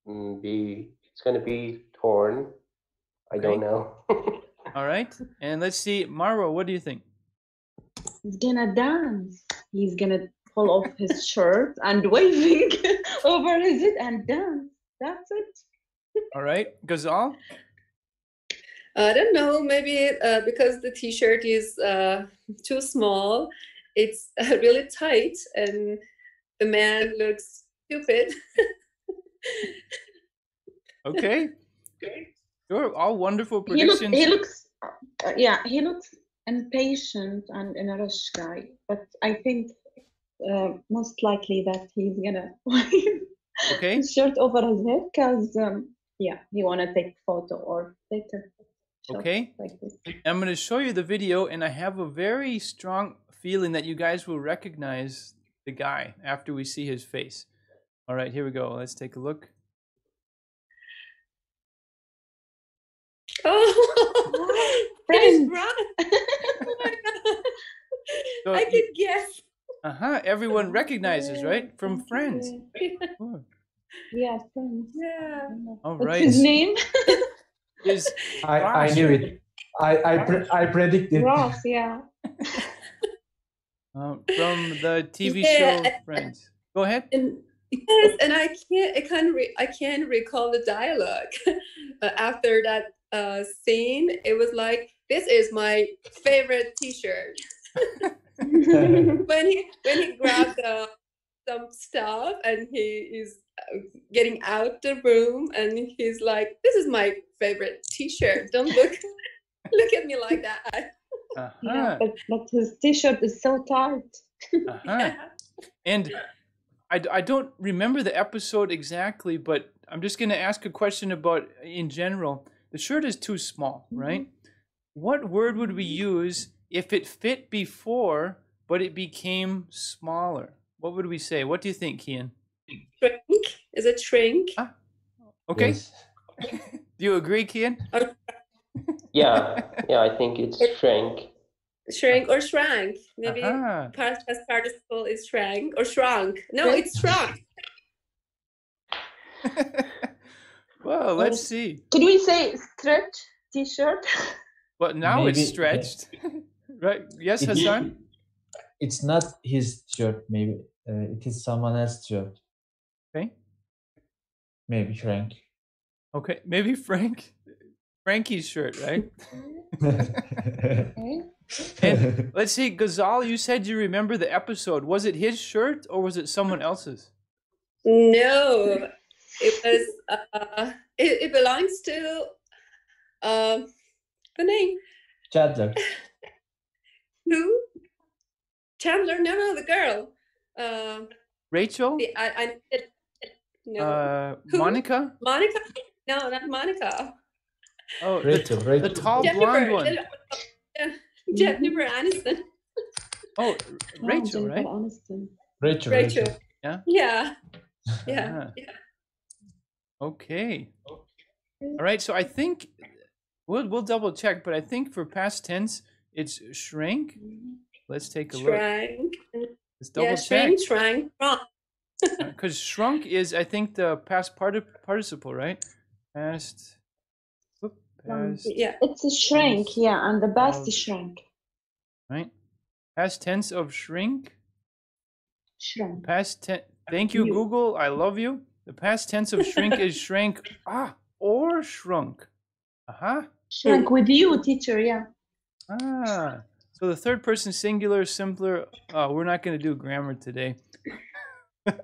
[SPEAKER 7] mm, be it's gonna be torn. I don't know.
[SPEAKER 1] All right, and let's see, Marwa. What do you think?
[SPEAKER 6] He's gonna dance. He's gonna pull off his (laughs) shirt and waving (laughs) over his head and dance. That's it.
[SPEAKER 1] All right, Ghazal.
[SPEAKER 4] I don't know, maybe uh, because the t-shirt is uh, too small, it's (laughs) uh, really tight and the man looks stupid.
[SPEAKER 1] Okay. Okay. Sure, all wonderful
[SPEAKER 6] He, look, he looks, uh, yeah, he looks impatient and in a rush guy. But I think uh, most likely that he's gonna (laughs)
[SPEAKER 1] Okay.
[SPEAKER 6] shirt over his head because, um, yeah, he wanna take photo or take a
[SPEAKER 1] Okay.
[SPEAKER 6] like.
[SPEAKER 1] I'm going to show you the video, and I have a very strong feeling that you guys will recognize the guy after we see his face. All right, here we go. Let's take a look. (laughs)
[SPEAKER 4] Oh,
[SPEAKER 6] Friends.
[SPEAKER 4] Chris Oh my God.
[SPEAKER 1] So
[SPEAKER 4] I
[SPEAKER 1] you-
[SPEAKER 4] could guess.
[SPEAKER 1] Uh-huh. Everyone recognizes, right? From Friends. Oh,
[SPEAKER 6] Yeah, friends.
[SPEAKER 4] yeah.
[SPEAKER 1] All
[SPEAKER 6] What's his name? (laughs)
[SPEAKER 1] Is
[SPEAKER 2] I, I knew it. I I, pre- I predicted.
[SPEAKER 6] Ross, yeah. (laughs)
[SPEAKER 1] uh, from the TV
[SPEAKER 4] Yeah.
[SPEAKER 1] show Friends. Go ahead.
[SPEAKER 4] And yes, and I can't, I can't, re- I can't recall the dialogue uh, after that uh, scene. It was like, "This is my favorite T-shirt." (laughs) (laughs) when he when he grabbed uh, some stuff and he is uh, getting out the room and he's like, "This is my favorite T-shirt. Don't look (laughs) look at me like that."
[SPEAKER 1] Uh-huh.
[SPEAKER 6] yeah, but, but his t-shirt is so tight.
[SPEAKER 1] Uh-huh. And I, d- I don't remember the episode exactly, but I'm just going to ask a question about in general. The shirt is too small, right? What word would we use if it fit before, but it became smaller? What would we say? What do you think, Kian?
[SPEAKER 4] Shrink? Is it shrink?
[SPEAKER 1] Ah, Okay.
[SPEAKER 2] Yes. (laughs)
[SPEAKER 1] Do you agree, Kian?
[SPEAKER 7] Yeah, (laughs) yeah, I think it's shrink.
[SPEAKER 4] Shrink or shrank? Maybe
[SPEAKER 1] Uh-huh.
[SPEAKER 4] past past participle is shrank or shrunk. No, it's shrunk. (laughs)
[SPEAKER 1] well, let's see.
[SPEAKER 6] Can we say stretch t-shirt? (laughs)
[SPEAKER 1] But now it's
[SPEAKER 2] Maybe-
[SPEAKER 1] stretched. (laughs) right? Yes,
[SPEAKER 2] It-
[SPEAKER 1] Hassan?
[SPEAKER 2] It's not his shirt. Maybe uh, it is someone else's shirt.
[SPEAKER 1] Okay.
[SPEAKER 2] Maybe Frank.
[SPEAKER 1] Okay. Maybe Frank. (laughs) Frankie's shirt, right? And let's see, Ghazal, you said you remember the episode. Was it his shirt or was it someone else's?
[SPEAKER 4] No, it was. Uh, it, it belongs to. Um, the name
[SPEAKER 2] Chandler. (laughs)
[SPEAKER 4] who? Chandler? No, no, the girl. Um,
[SPEAKER 1] Rachel?
[SPEAKER 4] the, I, I no,
[SPEAKER 1] Uh,
[SPEAKER 4] Who?
[SPEAKER 1] Monica?
[SPEAKER 4] Monica. No, not Monica.
[SPEAKER 1] Oh, the,
[SPEAKER 2] Rachel.
[SPEAKER 1] the
[SPEAKER 2] Rachel.
[SPEAKER 1] tall
[SPEAKER 4] Jennifer.
[SPEAKER 1] blonde one.
[SPEAKER 4] Jen- Jennifer Aniston.
[SPEAKER 1] Oh,
[SPEAKER 6] Oh,
[SPEAKER 1] Rachel,
[SPEAKER 6] Jennifer
[SPEAKER 1] right?
[SPEAKER 6] Aniston.
[SPEAKER 2] Rachel.
[SPEAKER 4] Rachel.
[SPEAKER 1] Yeah?
[SPEAKER 4] Yeah. Yeah.
[SPEAKER 1] Uh-huh.
[SPEAKER 4] yeah.
[SPEAKER 1] Okay. All right, so I think we'll we'll double check, but I think for past tense it's shrank. Mm-hmm. Let's take a look.
[SPEAKER 4] Shrank.
[SPEAKER 1] Let's double
[SPEAKER 4] Yeah,
[SPEAKER 1] check.
[SPEAKER 4] shrink, shrank, shrunk.
[SPEAKER 1] Because uh, shrunk is, I think, the past parti- participle, right? Past. Whoop, um, past.
[SPEAKER 4] Yeah.
[SPEAKER 6] It's a shrink, yeah, and the best
[SPEAKER 1] Of-
[SPEAKER 6] is shrink.
[SPEAKER 1] Right? Past tense of shrink.
[SPEAKER 6] Shrink.
[SPEAKER 1] Past tense. Thank you,
[SPEAKER 6] You.
[SPEAKER 1] Google. I love you. The past tense of shrink is (laughs) shrank. Ah, or shrunk. Aha.
[SPEAKER 6] Shrink with you, teacher, yeah.
[SPEAKER 1] Ah. So the third person singular, simpler. Oh, we're not going to do grammar today. (laughs)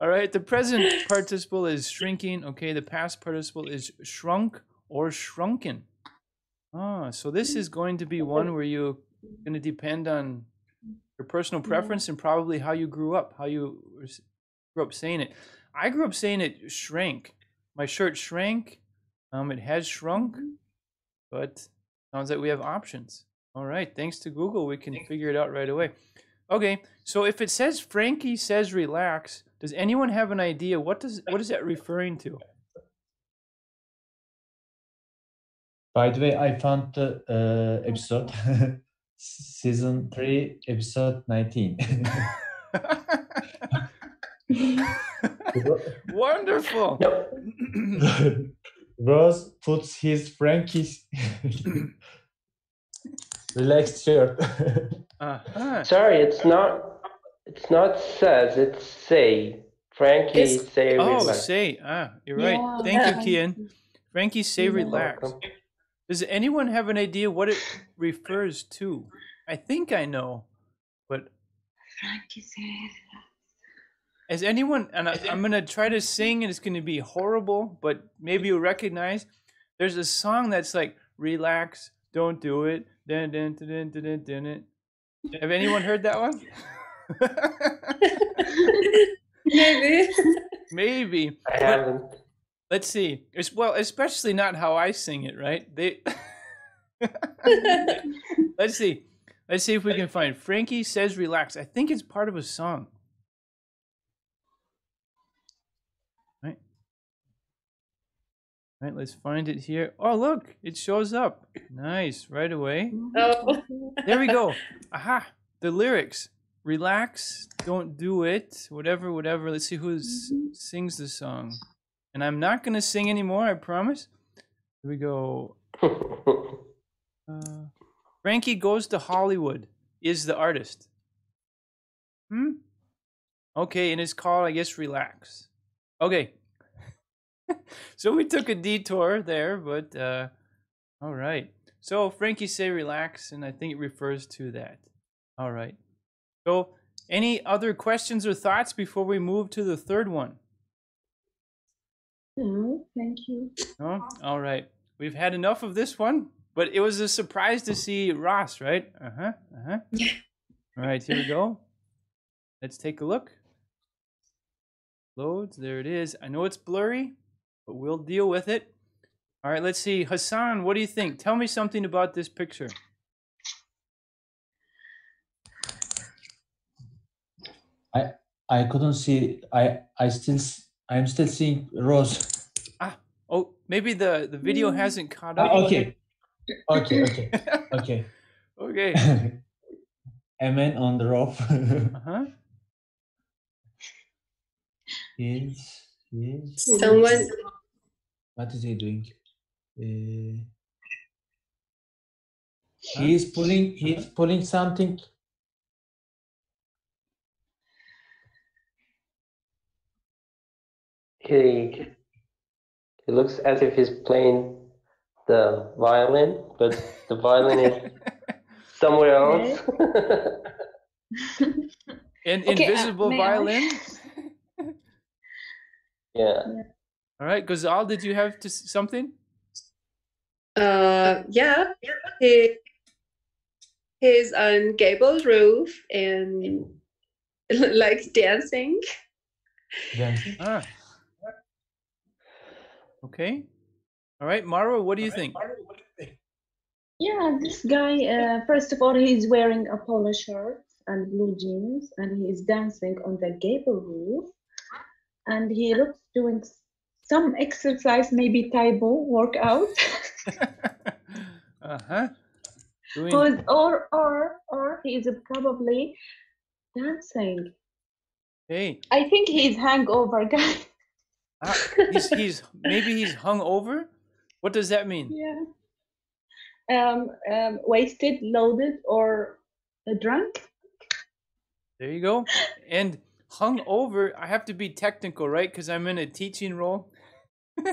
[SPEAKER 1] All right. The present participle is shrinking. Okay. The past participle is shrunk or shrunken. Ah, so this is going to be one where you're going to depend on your personal preference and probably how you grew up, how you grew up saying it. I grew up saying it shrank. My shirt shrank. Um, it has shrunk, but sounds like we have options. All right. Thanks to Google, we can figure it out right away. Okay. So if it says Frankie says relax, does anyone have an idea what does what is that referring to?
[SPEAKER 2] By the way, I found the uh, episode, (laughs) season three, episode nineteen. (laughs) (laughs) (laughs)
[SPEAKER 1] Wonderful.
[SPEAKER 7] No, (clears throat)
[SPEAKER 2] Rose puts his Frankie's (laughs) relaxed shirt. (laughs)
[SPEAKER 1] uh-huh.
[SPEAKER 7] sorry, it's not. It's not says. It's say. Frankie
[SPEAKER 4] It's-
[SPEAKER 7] say
[SPEAKER 1] Oh,
[SPEAKER 7] relax.
[SPEAKER 1] say. Ah, you're right.
[SPEAKER 6] Yeah.
[SPEAKER 1] Thank you, Kian. Frankie, say
[SPEAKER 6] You're
[SPEAKER 1] relax.
[SPEAKER 7] welcome.
[SPEAKER 1] Does anyone have an idea what it refers to? I think I know, but
[SPEAKER 6] Frankie said.
[SPEAKER 1] Has anyone, and I, I'm gonna try to sing, and it's gonna be horrible, but maybe you'll recognize. There's a song that's like "Relax, Don't Do It." Dun, dun, dun, dun, dun, dun, dun, dun. Have anyone heard that one? (laughs)
[SPEAKER 4] Maybe. (laughs)
[SPEAKER 1] maybe.
[SPEAKER 7] I haven't.
[SPEAKER 1] let's see. It's, well, especially not how I sing it, right? They. (laughs) let's see. Let's see if we can find Frankie says relax. I think it's part of a song. Right, let's find it here. Oh, look, it shows up. Nice, right away.
[SPEAKER 4] oh.
[SPEAKER 1] There we go. (laughs) Aha, the lyrics. relax. Don't do it. Whatever, whatever. Let's see who sings the song. And I'm not gonna sing anymore. I promise. Here we go. (laughs) Uh, Frankie goes to Hollywood is the artist. Hmm. Okay, and it's called, I guess, relax. Okay. (laughs) so we took a detour there, but uh, all right. So Frankie say relax, and I think it refers to that. All right. So, any other questions or thoughts before we move to the third one?
[SPEAKER 6] No, thank you.
[SPEAKER 1] No? All right. We've had enough of this one, but it was a surprise to see Ross, right? Uh huh. Uh huh. Yeah. (laughs) All right, here we go. Let's take a look. Loads. There it is. I know it's blurry, but we'll deal with it. All right, let's see. Hassan, what do you think? Tell me something about this picture.
[SPEAKER 2] I I couldn't see. I I still I'm still seeing Rose.
[SPEAKER 1] Oh, maybe the, the video hasn't caught up.
[SPEAKER 2] Ah, (laughs) okay. Okay. Okay. Okay. (laughs)
[SPEAKER 1] okay. (laughs)
[SPEAKER 2] A man on the roof.
[SPEAKER 1] Uh huh.
[SPEAKER 2] He's he's
[SPEAKER 4] Someone
[SPEAKER 2] what is he doing? Uh, he's pulling he's pulling something.
[SPEAKER 7] he it looks as if he's playing the violin, but the violin is (laughs) somewhere else. (laughs)
[SPEAKER 1] An
[SPEAKER 6] Okay, uh,
[SPEAKER 1] invisible
[SPEAKER 6] may I?
[SPEAKER 1] Violin.
[SPEAKER 7] yeah.
[SPEAKER 1] All right, Ghazal, did you have to something?
[SPEAKER 4] Uh, yeah, he he's on gable roof and (laughs) like dancing.
[SPEAKER 2] Dancing.
[SPEAKER 1] Ah. Okay. All right, Marwa, what do you think?
[SPEAKER 6] Yeah, this guy, uh, first of all, he's wearing a polo shirt and blue jeans, and he is dancing on the gable roof. And he looks doing some exercise, maybe Tae Bo workout. (laughs)
[SPEAKER 1] uh huh. Doing.
[SPEAKER 6] or, or, or, or he is probably dancing.
[SPEAKER 1] Hey,
[SPEAKER 6] I think he's hangover (laughs) guy.
[SPEAKER 1] ah, he's he's maybe he's hungover. What does that mean?
[SPEAKER 6] Yeah. Um, um, wasted, loaded, or drunk.
[SPEAKER 1] There you go. And hung over, I have to be technical, right? Because I'm in a teaching role. (laughs)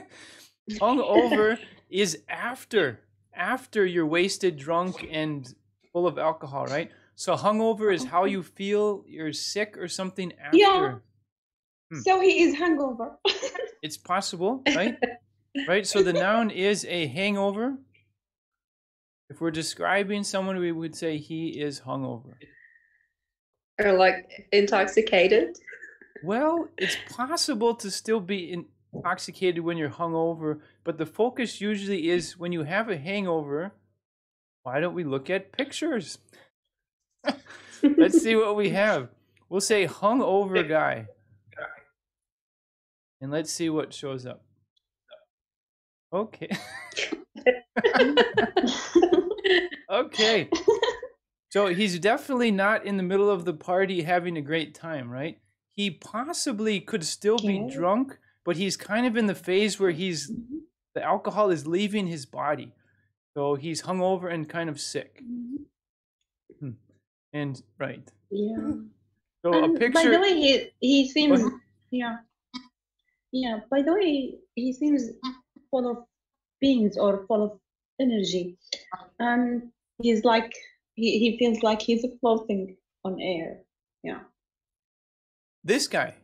[SPEAKER 1] hung over is after after you're wasted, drunk, and full of alcohol, right? So hungover is how you feel you're sick or something after.
[SPEAKER 6] Yeah.
[SPEAKER 1] Hmm.
[SPEAKER 6] So he is hungover. (laughs)
[SPEAKER 1] It's possible, right? right? So the noun is a hangover. If we're describing someone, we would say he is hungover.
[SPEAKER 4] Or like intoxicated.
[SPEAKER 1] Well, it's possible to still be intoxicated when you're hungover, but the focus usually is when you have a hangover. Why don't we look at pictures? (laughs) Let's see what we have. We'll say hungover guy. And let's see what shows up. Okay. (laughs) (laughs) okay. So he's definitely not in the middle of the party having a great time, right? He possibly could still be drunk, but he's kind of in the phase where he's mm-hmm. the alcohol is leaving his body. So he's hungover and kind of sick. Mm-hmm. Hmm. And right.
[SPEAKER 6] Yeah.
[SPEAKER 1] So a
[SPEAKER 6] picture. By the way, he he seems yeah yeah. By the way, he seems full of beans or full of energy, and he's like he, he feels like he's a floating on air. Yeah.
[SPEAKER 1] this guy. (laughs)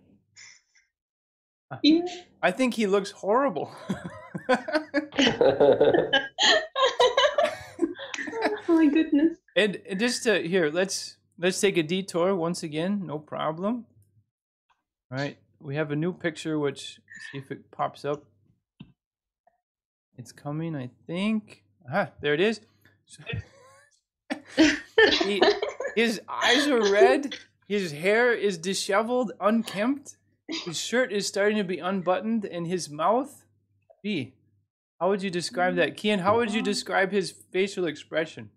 [SPEAKER 6] Yeah.
[SPEAKER 1] I think he looks horrible. (laughs) (laughs)
[SPEAKER 6] oh my goodness.
[SPEAKER 1] And, and just to here, let's let's take a detour once again. No problem. All right, we have a new picture. Which see if it pops up. It's coming, I think. Ah, there it is. So- he, his eyes are red. His hair is disheveled, unkempt. His shirt is starting to be unbuttoned, and his mouth. B. how would you describe that, Kian? How would you describe his facial expression?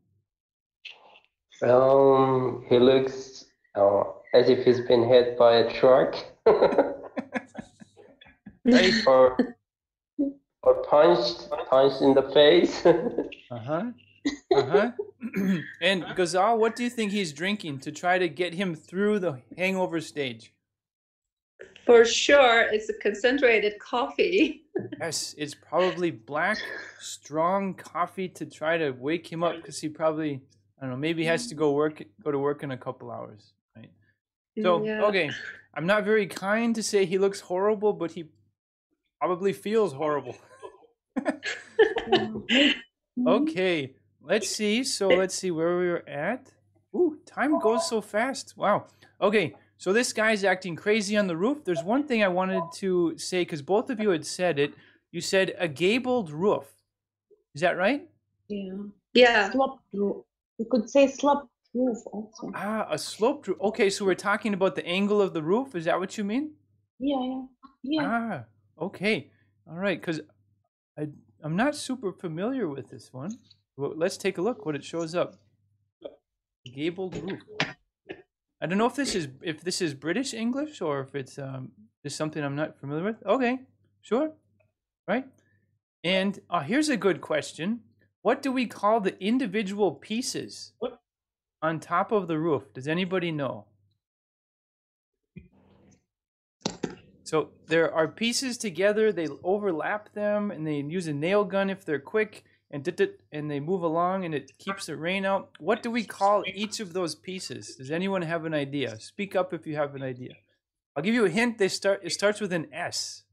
[SPEAKER 7] Um, he looks Oh, as if he's been hit by a truck. (laughs)
[SPEAKER 1] Right?
[SPEAKER 7] or or punched punched in the face. (laughs)
[SPEAKER 1] Uh-huh. Uh-huh. (clears throat) and Ghazal, what do you think he's drinking to try to get him through the hangover stage?
[SPEAKER 4] For sure, it's a concentrated coffee.
[SPEAKER 1] Yes, it's probably black, strong coffee to try to wake him up because he probably, I don't know, maybe has to go work, go to work in a couple hours, right? So,
[SPEAKER 4] Yeah.
[SPEAKER 1] okay, I'm not very kind to say he looks horrible, but he probably feels horrible. (laughs) (laughs) Okay, let's see. So let's see where we are at. Ooh, time goes so fast. Wow. Okay, so this guy's acting crazy on the roof. There's one thing I wanted to say because both of you had said it. You said a gabled roof. Is that right?
[SPEAKER 6] Yeah.
[SPEAKER 4] Yeah.
[SPEAKER 6] Sloped roof. You could say sloped roof also.
[SPEAKER 1] Ah, a sloped roof. Okay, so we're talking about the angle of the roof. Is that what you mean?
[SPEAKER 6] Yeah, yeah. Yeah.
[SPEAKER 1] Ah, okay. All right, because I I'm not super familiar with this one. Well, let's take a look what it shows up. Gabled roof. I don't know if this is if this is British English or if it's um just something I'm not familiar with. Okay, sure, right. And uh, here's a good question: What do we call the individual pieces on top of the roof? Does anybody know? So there are pieces together, they overlap them, and they use a nail gun if they're quick, and dit dit, and they move along, and it keeps the rain out. What do we call each of those pieces? Does anyone have an idea? Speak up if you have an idea. I'll give you a hint. They start. It starts with an S.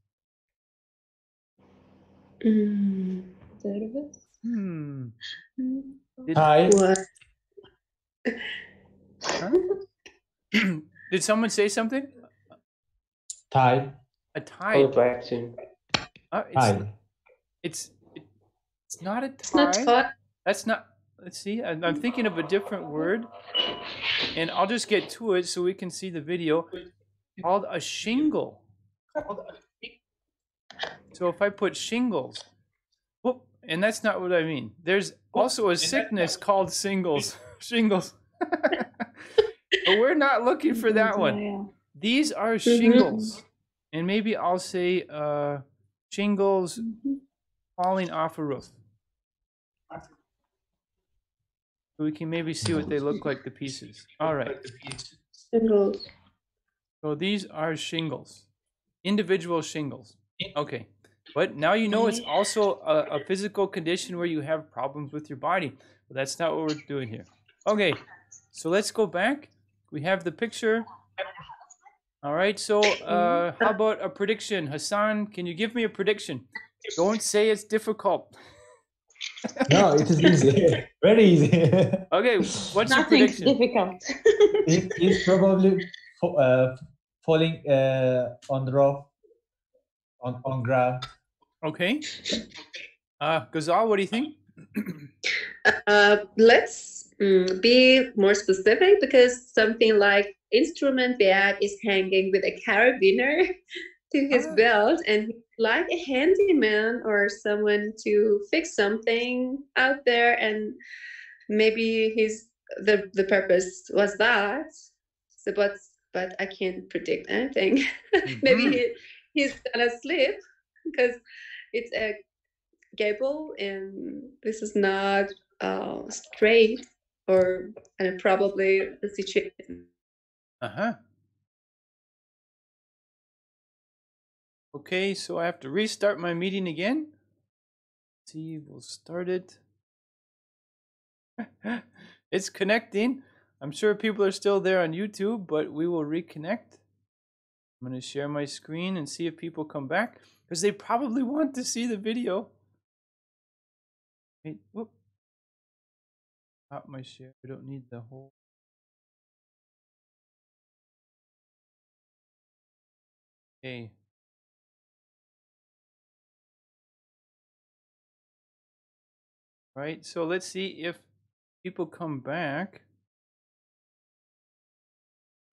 [SPEAKER 4] Mm.
[SPEAKER 1] Hmm.
[SPEAKER 4] Mm,
[SPEAKER 1] Did,
[SPEAKER 2] Hi.
[SPEAKER 1] Huh? (clears throat) Did someone say something?
[SPEAKER 2] Tide.
[SPEAKER 1] A
[SPEAKER 7] Call
[SPEAKER 1] tide.
[SPEAKER 7] back soon.
[SPEAKER 1] Uh, it's,
[SPEAKER 2] Tide.
[SPEAKER 1] it's it's not a
[SPEAKER 4] It's not hot.
[SPEAKER 1] That's not. Let's see. I'm, I'm thinking of a different word, and I'll just get to it so we can see the video. Called a shingle. So if I put shingles, whoop, and that's not what I mean. There's also a sickness called shingles. (laughs) Shingles. (laughs) but we're not looking for that one. These are shingles, and maybe I'll say uh, shingles
[SPEAKER 6] Mhm.
[SPEAKER 1] falling off a roof. So we can maybe see what they look like, the pieces. All right.
[SPEAKER 4] Singles.
[SPEAKER 1] So these are shingles, individual shingles. Okay. But now you know it's also a, a physical condition where you have problems with your body. But that's not what we're doing here. Okay. So let's go back. We have the picture. All right. So uh, how about a prediction? Hassan, can you give me a prediction? Don't say it's difficult.
[SPEAKER 2] No, it is easy. (laughs) Very easy.
[SPEAKER 1] Okay. What's your prediction?
[SPEAKER 6] difficult.
[SPEAKER 2] it is probably fo- uh, falling uh, on the roof, on, on ground.
[SPEAKER 1] Okay. Uh, Ghazal, what do you think?
[SPEAKER 4] Uh, let's mm, be more specific because something like instrument bag is hanging with a carabiner to his
[SPEAKER 1] Ah.
[SPEAKER 4] belt and he'd like a handyman or someone to fix something out there and maybe his the the purpose was that so but but i can't predict anything (laughs) maybe
[SPEAKER 1] Mhm.
[SPEAKER 4] he, he's gonna slip because it's a gable and this is not uh, straight or and probably the situation
[SPEAKER 1] Uh Okay, so I have to restart my meeting again. see, we'll start it. (laughs) it's connecting. I'm sure people are still there on YouTube, but we will reconnect. I'm going to share my screen and see if people come back because they probably want to see the video. Wait, whoop. Stop my share. I don't need the whole. Okay. Right, so let's see if people come back.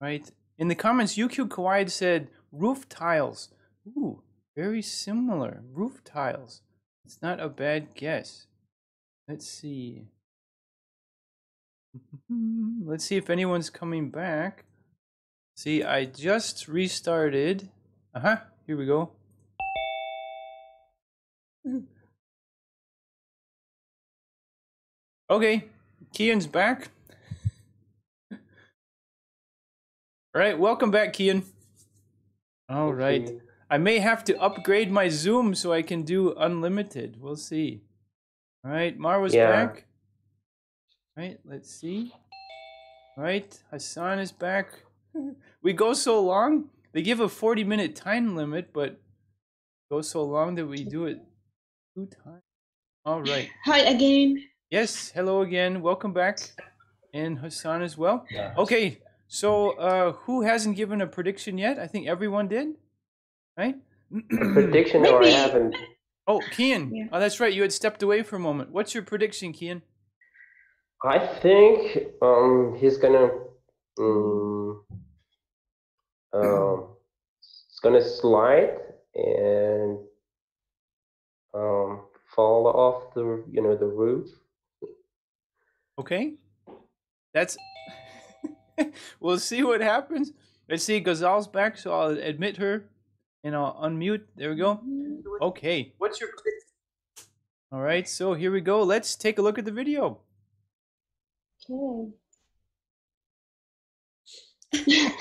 [SPEAKER 1] Right, in the comments, UQ Kawaii said roof tiles. Ooh, very similar. Roof tiles. It's not a bad guess. Let's see. (laughs) Let's see if anyone's coming back. See, I just restarted. Uh huh. Here we go. Okay, Kian's back. All right, welcome back, Kian. All right.
[SPEAKER 7] Okay.
[SPEAKER 1] I may have to upgrade my Zoom so I can do unlimited. We'll see. All right, Marwa's
[SPEAKER 7] Yeah.
[SPEAKER 1] back. All right, let's see. All right, Hassan is back. (laughs) We go so long. They give a 40 minute time limit, but go so long that we do it two times. All right.
[SPEAKER 6] Hi again.
[SPEAKER 1] Yes, hello again. Welcome back. And Hassan as well.
[SPEAKER 2] Yeah.
[SPEAKER 1] Okay, so uh, who hasn't given a prediction yet? I think everyone did, right?
[SPEAKER 7] Prediction (clears throat) or I haven't.
[SPEAKER 1] oh, Kian.
[SPEAKER 6] Yeah.
[SPEAKER 1] Oh, that's right. You had stepped away for a moment. What's your prediction, Kian?
[SPEAKER 7] I think um he's gonna um, um he's gonna slide and um fall off the you know the roof.
[SPEAKER 1] Okay. That's. (laughs) we'll see what happens. Let's see. Ghazal's back, so I'll admit her and I'll unmute. There we go. Mm-hmm. Okay.
[SPEAKER 3] What's your?
[SPEAKER 1] All right. So here we go. Let's take a look at the video.
[SPEAKER 6] Okay. (laughs)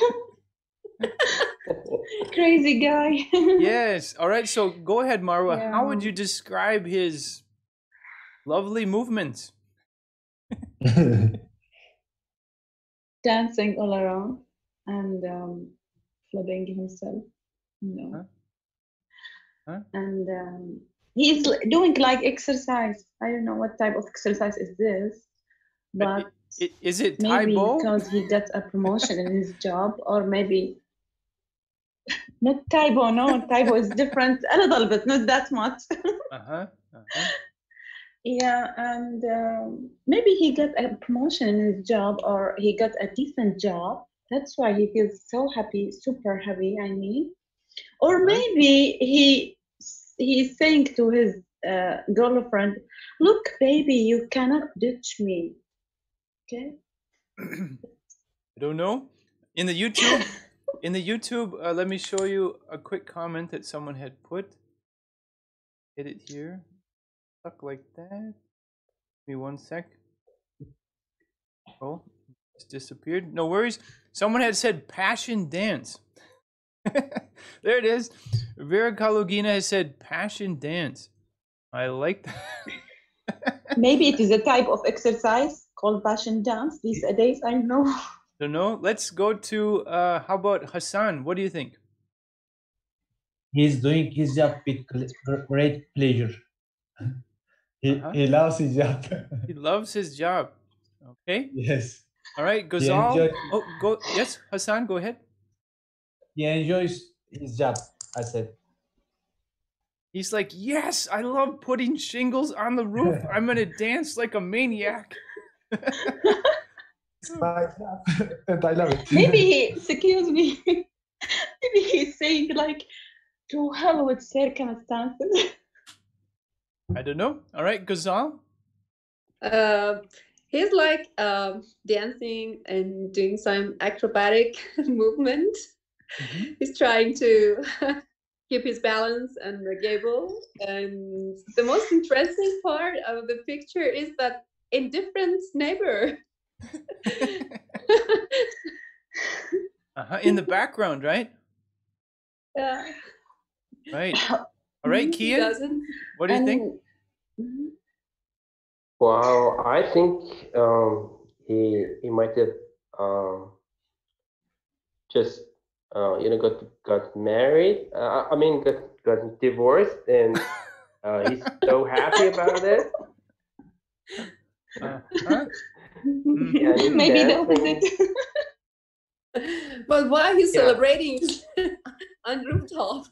[SPEAKER 6] Crazy guy. (laughs)
[SPEAKER 1] yes. All right. So go ahead, Marwa. How would you describe his lovely movements? (laughs)
[SPEAKER 6] Dancing all around and um, himself. You know.
[SPEAKER 1] Huh? Huh?
[SPEAKER 6] And um, he's doing like exercise. I don't know what type of exercise is this,
[SPEAKER 1] But
[SPEAKER 6] but
[SPEAKER 1] Is it
[SPEAKER 6] maybe
[SPEAKER 1] Bo?
[SPEAKER 6] because he got a promotion in his job, or maybe (laughs) not Tae Bo. No, Tae Bo is different (laughs) a little bit, not that much.
[SPEAKER 1] Uh-huh. uh-huh.
[SPEAKER 6] Yeah, and um, maybe he got a promotion in his job, or he got a decent job. That's why he feels so happy, super happy. I mean, or
[SPEAKER 1] Uh-huh.
[SPEAKER 6] maybe he he's saying to his uh, girlfriend, "Look, baby, you cannot ditch me." Okay. (clears throat)
[SPEAKER 1] I don't know. In the YouTube, (laughs) in the YouTube, uh, let me show you a quick comment that someone had put. Hit it here. Stuck like that. Give me one sec. Oh, it's disappeared. No worries. Someone had said passion dance. (laughs) there it is. Vera Kalugina has said passion dance. I like that. (laughs)
[SPEAKER 6] Maybe it is a type of exercise called passion dance these days. I don't know. (laughs)
[SPEAKER 1] Don't know. Let's go to uh how about Hassan? What do you think?
[SPEAKER 2] He's doing his job with great pleasure. He,
[SPEAKER 1] Uh-huh.
[SPEAKER 2] he loves his job.
[SPEAKER 1] He (laughs) loves his job. Okay.
[SPEAKER 2] yes.
[SPEAKER 1] All right, Ghazal.
[SPEAKER 2] enjoy-
[SPEAKER 1] Oh, go. Yes, Hassan, go ahead.
[SPEAKER 2] He enjoys his job, I said.
[SPEAKER 1] He's like, yes, I love putting shingles on the roof. (laughs) I'm gonna dance like a maniac.
[SPEAKER 2] It's my job, (laughs) and I love it.
[SPEAKER 6] Maybe he, excuse me, maybe he's saying like, to hell with circumstances.
[SPEAKER 1] I don't know. All right, Ghazal.
[SPEAKER 4] Uh, he's like um, dancing and doing some acrobatic (laughs) movement.
[SPEAKER 1] Mhm.
[SPEAKER 4] He's trying to (laughs) keep his balance and the gable. And the most interesting part of the picture is that in different neighbor. (laughs)
[SPEAKER 1] Uh-huh. In the background, right?
[SPEAKER 4] yeah,
[SPEAKER 1] Right. All right,
[SPEAKER 4] he
[SPEAKER 1] Kian. What do you think?
[SPEAKER 6] And-.
[SPEAKER 7] Well, I think um, he he might have um, just uh, you know got got married. Uh, I mean, got got divorced, and uh, he's so happy about it.
[SPEAKER 1] Uh-huh.
[SPEAKER 7] Yeah, (laughs)
[SPEAKER 6] maybe the
[SPEAKER 7] dancing.
[SPEAKER 6] opposite. (laughs)
[SPEAKER 4] But why he's
[SPEAKER 7] Yeah.
[SPEAKER 4] celebrating (laughs) on rooftop?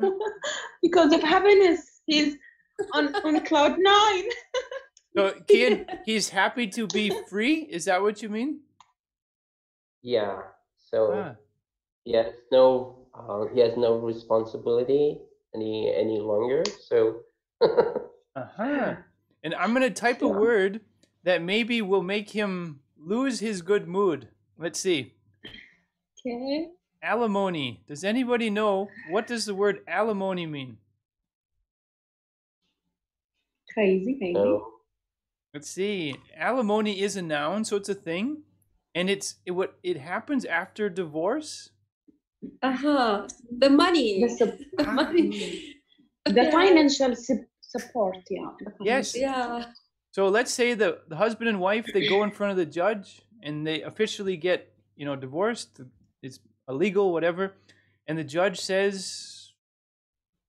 [SPEAKER 4] (laughs)
[SPEAKER 6] because of happiness. He's on, on cloud nine.
[SPEAKER 1] So, (laughs) Kian, he's happy to be free. Is that what you mean?
[SPEAKER 7] Yeah. So
[SPEAKER 1] Ah.
[SPEAKER 7] he has no uh, he has no responsibility any any longer. So (laughs)
[SPEAKER 1] Uh-huh. And I'm gonna type a word that maybe will make him lose his good mood. Let's see.
[SPEAKER 6] Okay.
[SPEAKER 1] Alimony. Does anybody know what does the word alimony mean?
[SPEAKER 6] Crazy, maybe.
[SPEAKER 7] No.
[SPEAKER 1] Let's see. Alimony is a noun, so it's a thing, and it's it what it happens after divorce.
[SPEAKER 4] Uh-huh. The money.
[SPEAKER 6] The, sup-
[SPEAKER 4] The money.
[SPEAKER 6] the financial su- support, yeah. the
[SPEAKER 1] Yes.
[SPEAKER 4] Yeah.
[SPEAKER 1] So let's say the the husband and wife they go in front of the judge and they officially get you know divorced. It's illegal, whatever, and the judge says,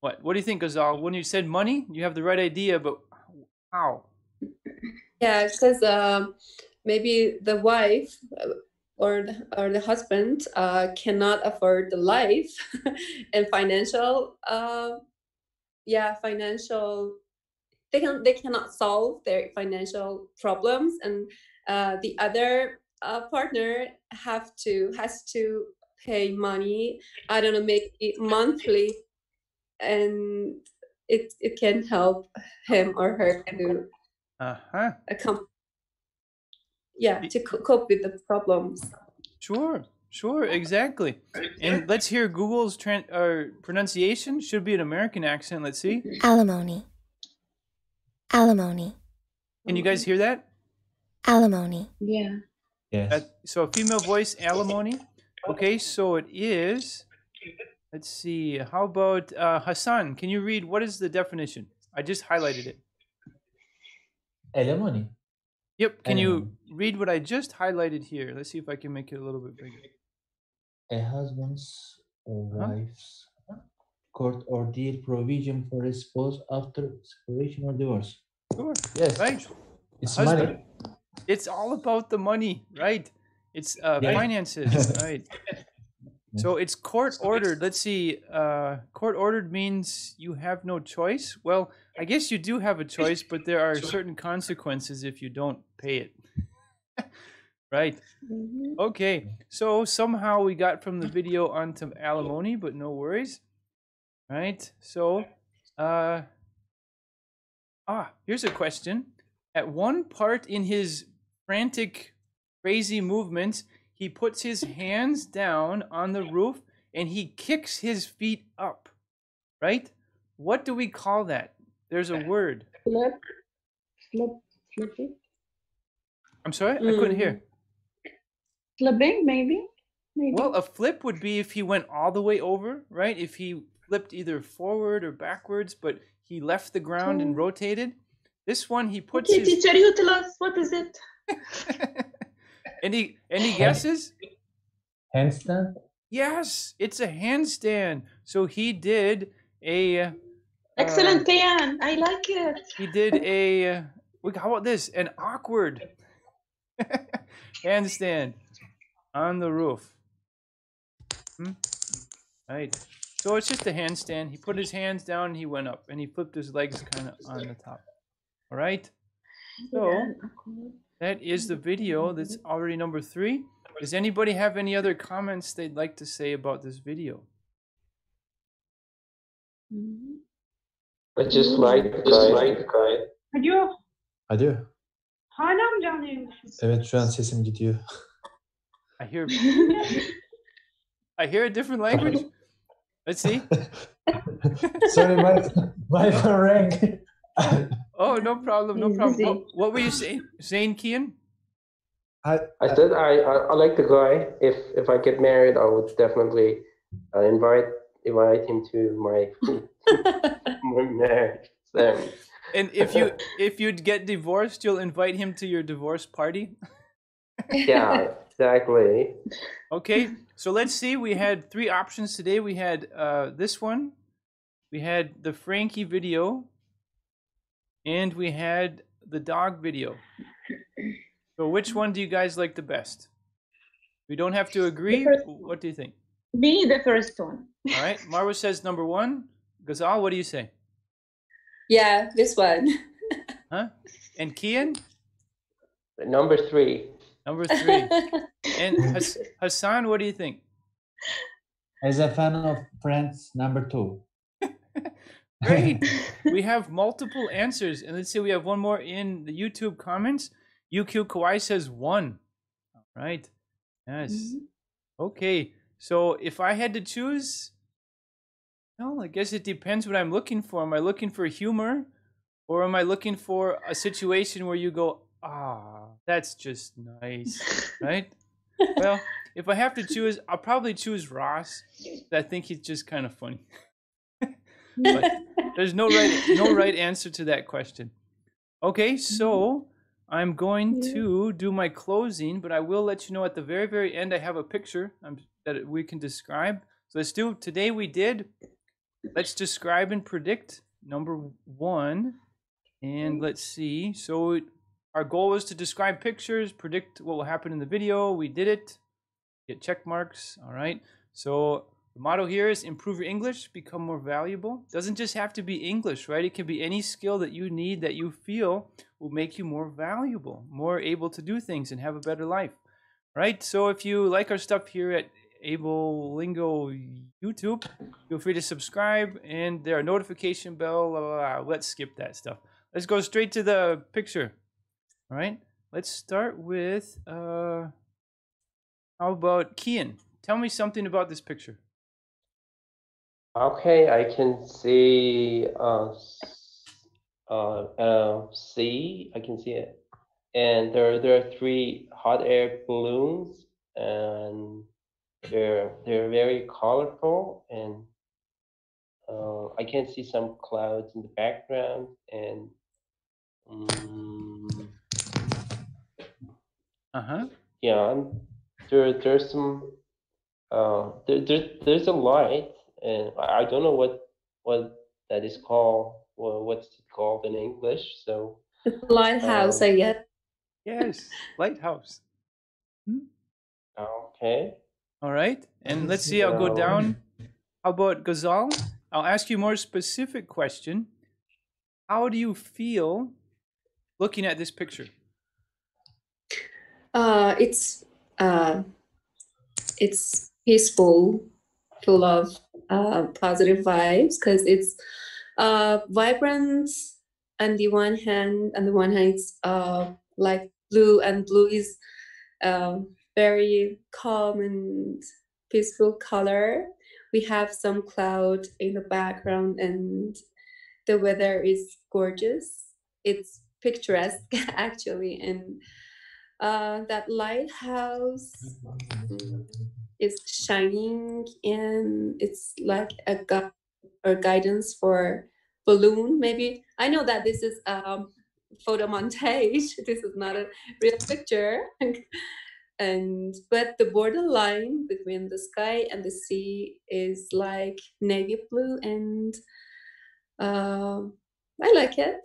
[SPEAKER 1] "What? What do you think, Ghazal? When you said money, you have the right idea, but how?"
[SPEAKER 4] Yeah, because um, maybe the wife uh, or the, or the husband uh, cannot afford the life (laughs) and financial. Uh, yeah, financial. They can they cannot solve their financial problems, and uh, the other uh, partner have to has to pay money. I don't know, make it monthly, and it it can help him or her to
[SPEAKER 1] Uh huh.
[SPEAKER 4] accom- yeah to co- cope with the problems
[SPEAKER 1] Sure. Sure. Exactly. And let's hear Google's tran- or pronunciation. Should be an American accent. Let's see.
[SPEAKER 8] Alimony. Alimony.
[SPEAKER 1] Can you guys hear that?
[SPEAKER 8] Alimony.
[SPEAKER 6] Yeah.
[SPEAKER 2] Yes.
[SPEAKER 1] Uh, so a female voice alimony. Okay, so it is. Let's see. How about uh, Hassan? Can you read what is the definition? I just highlighted it.
[SPEAKER 2] Alimony.
[SPEAKER 1] Yep. Can you read what I just highlighted here? Let's see if I can make it a little bit bigger.
[SPEAKER 2] A husband's or
[SPEAKER 1] Huh?
[SPEAKER 2] wife's court ordeal provision for a spouse after separation or divorce.
[SPEAKER 1] Sure.
[SPEAKER 2] Yes.
[SPEAKER 1] Right.
[SPEAKER 2] It's money.
[SPEAKER 1] It's all about the money, right? It's uh, (laughs)
[SPEAKER 2] Right.
[SPEAKER 1] finances, right? So it's court ordered. Let's see. Uh, court ordered means you have no choice. Well, I guess you do have a choice, but there are certain consequences if you don't pay it. (laughs) right.
[SPEAKER 4] Mhm.
[SPEAKER 1] Okay. So somehow we got from the video onto alimony, but no worries. Right. So, uh, ah, here's a question. At one part in his frantic, crazy movements, he puts his hands down on the roof and he kicks his feet up. Right? What do we call that? There's a word.
[SPEAKER 6] Flip. Flip. Flipping.
[SPEAKER 1] I'm sorry, I couldn't hear. Mm.
[SPEAKER 6] Flipping, maybe. Maybe.
[SPEAKER 1] Well, a flip would be if he went all the way over, right? If he flipped either forward or backwards, but he left the ground and
[SPEAKER 6] mm.
[SPEAKER 1] rotated. This one, he puts
[SPEAKER 6] okay,
[SPEAKER 1] his
[SPEAKER 6] teacher, you tell us what is it? (laughs)
[SPEAKER 1] any any guesses?
[SPEAKER 2] Handstand.
[SPEAKER 1] Yes, it's a handstand. So he did a uh,
[SPEAKER 6] Excellent, Kian. I like it.
[SPEAKER 1] he did a uh, look. How about this? An awkward (laughs) handstand on the roof. Hmm? Right. So it's just a handstand. He put his hands down. and He went up, and he flipped his legs kind of on the top. All right. So
[SPEAKER 6] Yeah, awkward.
[SPEAKER 1] That is the video. That's already number three. Does anybody have any other comments they'd like to say about this video?
[SPEAKER 6] Mhm.
[SPEAKER 7] I just like the guy.
[SPEAKER 9] Alo,
[SPEAKER 2] Hadi.
[SPEAKER 9] hala mı canlı yayındasınız?
[SPEAKER 2] Evet şu an sesim gidiyor.
[SPEAKER 1] I hear (laughs) I hear a different language. Let's see. (laughs)
[SPEAKER 2] Sorry, my my phone rang.
[SPEAKER 1] Oh, no problem, no problem. What, what were you saying, saying, Kian?
[SPEAKER 2] I,
[SPEAKER 7] I said I, I, I like the guy. If if I get married, I would definitely uh, invite invite him to my (laughs) my marriage. Then
[SPEAKER 1] And if you if you'd get divorced, you'll invite him to your divorce party. (laughs)
[SPEAKER 7] yeah, exactly.
[SPEAKER 1] Okay, so let's see. We had three options today. We had uh, this one, we had the Frankie video, and we had the dog video. So which one do you guys like the best? We don't have to agree.
[SPEAKER 6] first
[SPEAKER 1] What do you think?
[SPEAKER 6] Me, the first one. (laughs)
[SPEAKER 1] All right, Marwa says number one. Ghazal, what do you say?
[SPEAKER 4] yeah this one (laughs)
[SPEAKER 1] Huh? And Kian,
[SPEAKER 7] Number three.
[SPEAKER 1] number three. (laughs) And Has- Hassan, what do you think?
[SPEAKER 2] as a fan of Friends, number two.
[SPEAKER 1] Great. (laughs) we have multiple answers. And let's see, we have one more in the YouTube comments. UQ Kawai says one. All right. Yes. Okay. So if I had to choose, well, I guess it depends what I'm looking for. Am I looking for humor, or am I looking for a situation where you go, ah, that's just nice, right? (laughs) well, if I have to choose, I'll probably choose Ross. I think he's just kind of funny. But (laughs) there's no right no (laughs) right answer to that question. Okay, so I'm going to do my closing, but I will let you know at the very very end I have a picture um, that we can describe. So let's do today we did let's describe and predict number 1 and let's see. So our goal was to describe pictures, predict what will happen in the video. We did it. Get check marks. All right. So the motto here is improve your English, become more valuable. Doesn't just have to be English, right? It can be any skill that you need that you feel will make you more valuable, more able to do things and have a better life. Right? So if you like our stuff here at AbleLingo YouTube, feel free to subscribe and there are notification bell. Blah, blah, blah. Let's skip that stuff. Let's go straight to the picture. All right. Let's start with uh how about Kian? Tell me something about this picture.
[SPEAKER 7] Okay, I can see uh, uh, uh, sea. I can see it, and there there are three hot air balloons, and they're they're very colorful, and uh, I can see some clouds in the background, and um,
[SPEAKER 1] Uh huh.
[SPEAKER 7] yeah, there there's some uh there, there there's a light and I I don't know what what that is called well, what's it called in English so (laughs)
[SPEAKER 4] Lighthouse,
[SPEAKER 7] Um,
[SPEAKER 4] I guess.
[SPEAKER 1] Yes, lighthouse.
[SPEAKER 7] okay
[SPEAKER 1] All right, and (laughs) let's see. I'll go down. How about Ghazal? I'll ask you a more specific question. How do you feel looking at this picture?
[SPEAKER 4] Uh, it's uh, it's peaceful, full of uh, positive vibes because it's uh, vibrant on the one hand. On the one hand, it's uh, like blue, and blue is uh, very calm and peaceful color. We have some cloud in the background, and the weather is gorgeous. It's picturesque (laughs) actually, and uh, that lighthouse (laughs) is shining and it's like a gu- or guidance for balloon maybe. I know that this is a photo montage (laughs) this is not a real picture. (laughs) And but the borderline between the sky and the sea is like navy blue and um i like it.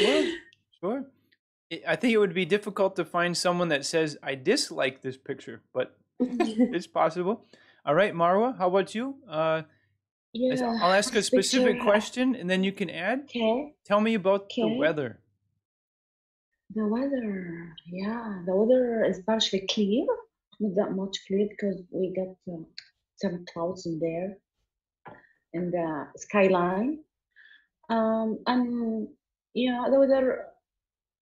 [SPEAKER 1] Sure, (laughs) sure. I think it would be difficult to find someone that says I dislike this picture, but (laughs) it's possible. All right, Marwa, how about you? Uh,
[SPEAKER 6] Yeah,
[SPEAKER 1] I'll ask a specific
[SPEAKER 6] picture,
[SPEAKER 1] question, and then you can add.
[SPEAKER 6] Okay.
[SPEAKER 1] Tell me about the weather.
[SPEAKER 6] The weather, yeah, the weather is partially clear, not that much clear because we got uh, some clouds in there in the skyline. Um, and yeah, the weather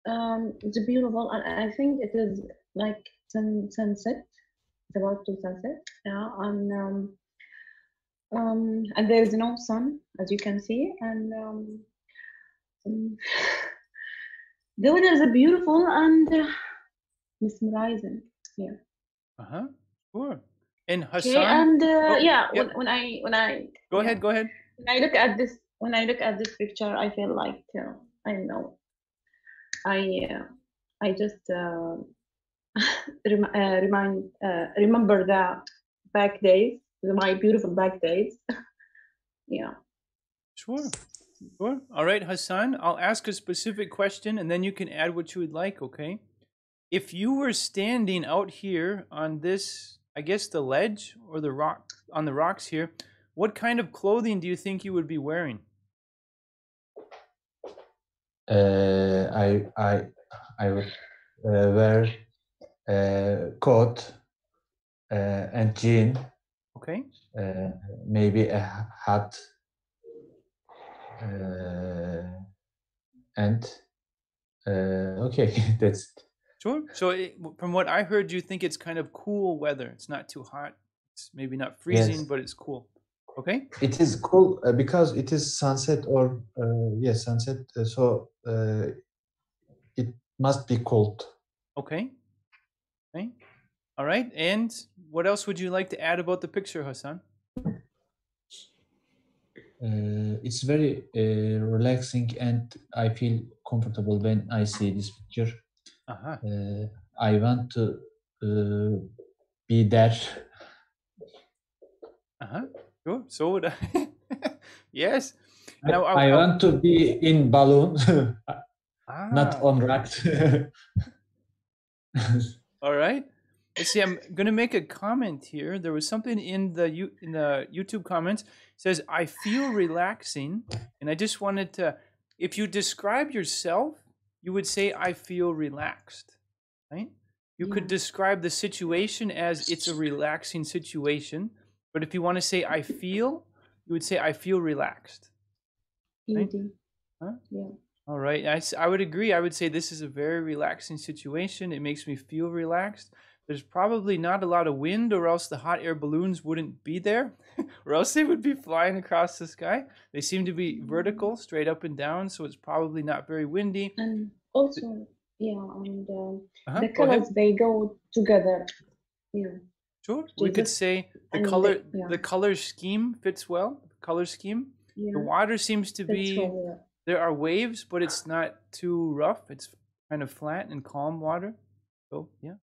[SPEAKER 6] um, it's beautiful, and I think it is like sun sunset. It's about to sunset, yeah, and um, um, and there is no sun, as you can see, and um, um, (laughs) the weather is beautiful and uh, mesmerizing. Yeah.
[SPEAKER 1] Uh huh. Sure. And
[SPEAKER 6] Okay, and uh,
[SPEAKER 1] Oh,
[SPEAKER 6] yeah, when, when I when I
[SPEAKER 1] Go
[SPEAKER 6] yeah,
[SPEAKER 1] ahead. Go ahead.
[SPEAKER 6] when I look at this when I look at this picture, I feel like uh, I know. I uh, I just uh, rem- uh, remind uh, remember the back days, my beautiful back days. (laughs) yeah.
[SPEAKER 1] Sure. Sure. All right, Hassan, I'll ask a specific question and then you can add what you would like, okay? If you were standing out here on this, I guess the ledge or the rock on the rocks here, what kind of clothing do you think you would be wearing?
[SPEAKER 2] Uh, I I I would uh, wear uh, coat uh, and jean,
[SPEAKER 1] Okay?
[SPEAKER 2] uh, maybe a hat, uh, and uh, okay, (laughs) that's it.
[SPEAKER 1] Sure. So it, from what I heard, you think it's kind of cool weather. It's not too hot, It's maybe not freezing,
[SPEAKER 2] Yes.
[SPEAKER 1] but it's cool. Okay.
[SPEAKER 2] It is cool uh, because it is sunset or uh, yes, sunset. uh, so uh, it must be cold.
[SPEAKER 1] Okay. Okay. All right. And what else would you like to add about the picture, Hassan?
[SPEAKER 2] Uh, it's very uh, relaxing and I feel comfortable when I see this picture.
[SPEAKER 1] Uh-huh.
[SPEAKER 2] Uh, I want to uh, be there.
[SPEAKER 1] Uh-huh. Sure. So would I. (laughs) yes.
[SPEAKER 2] I,
[SPEAKER 1] Now, I-
[SPEAKER 2] I
[SPEAKER 1] I-
[SPEAKER 2] want to be in balloon, (laughs) not
[SPEAKER 1] Ah,
[SPEAKER 2] on raft. (laughs)
[SPEAKER 1] All right. Let's see. I'm gonna make a comment here. There was something in the you in the YouTube comments It says I feel relaxing, and I just wanted to. If you describe yourself, you would say I feel relaxed, right? You could describe the situation as it's a relaxing situation, but if you want to say I feel, you would say I feel relaxed. Right? Huh?
[SPEAKER 4] Yeah.
[SPEAKER 1] All right. I, I would agree. I would say this is a very relaxing situation. It makes me feel relaxed. There's probably not a lot of wind, or else the hot air balloons wouldn't be there, (laughs) or else they would be flying across the sky. They seem to be vertical, straight up and down, so it's probably not very windy.
[SPEAKER 6] And also, yeah, and um,
[SPEAKER 1] Uh-huh,
[SPEAKER 6] the
[SPEAKER 1] go
[SPEAKER 6] colors they go together. Yeah.
[SPEAKER 1] Sure. We could say the
[SPEAKER 6] And the-
[SPEAKER 1] color
[SPEAKER 6] yeah.
[SPEAKER 1] the color scheme fits well. The color scheme.
[SPEAKER 6] Yeah.
[SPEAKER 1] The water seems to
[SPEAKER 6] that's
[SPEAKER 1] be
[SPEAKER 6] what we-
[SPEAKER 1] there are waves, but it's not too rough. It's kind of flat and calm water. So yeah,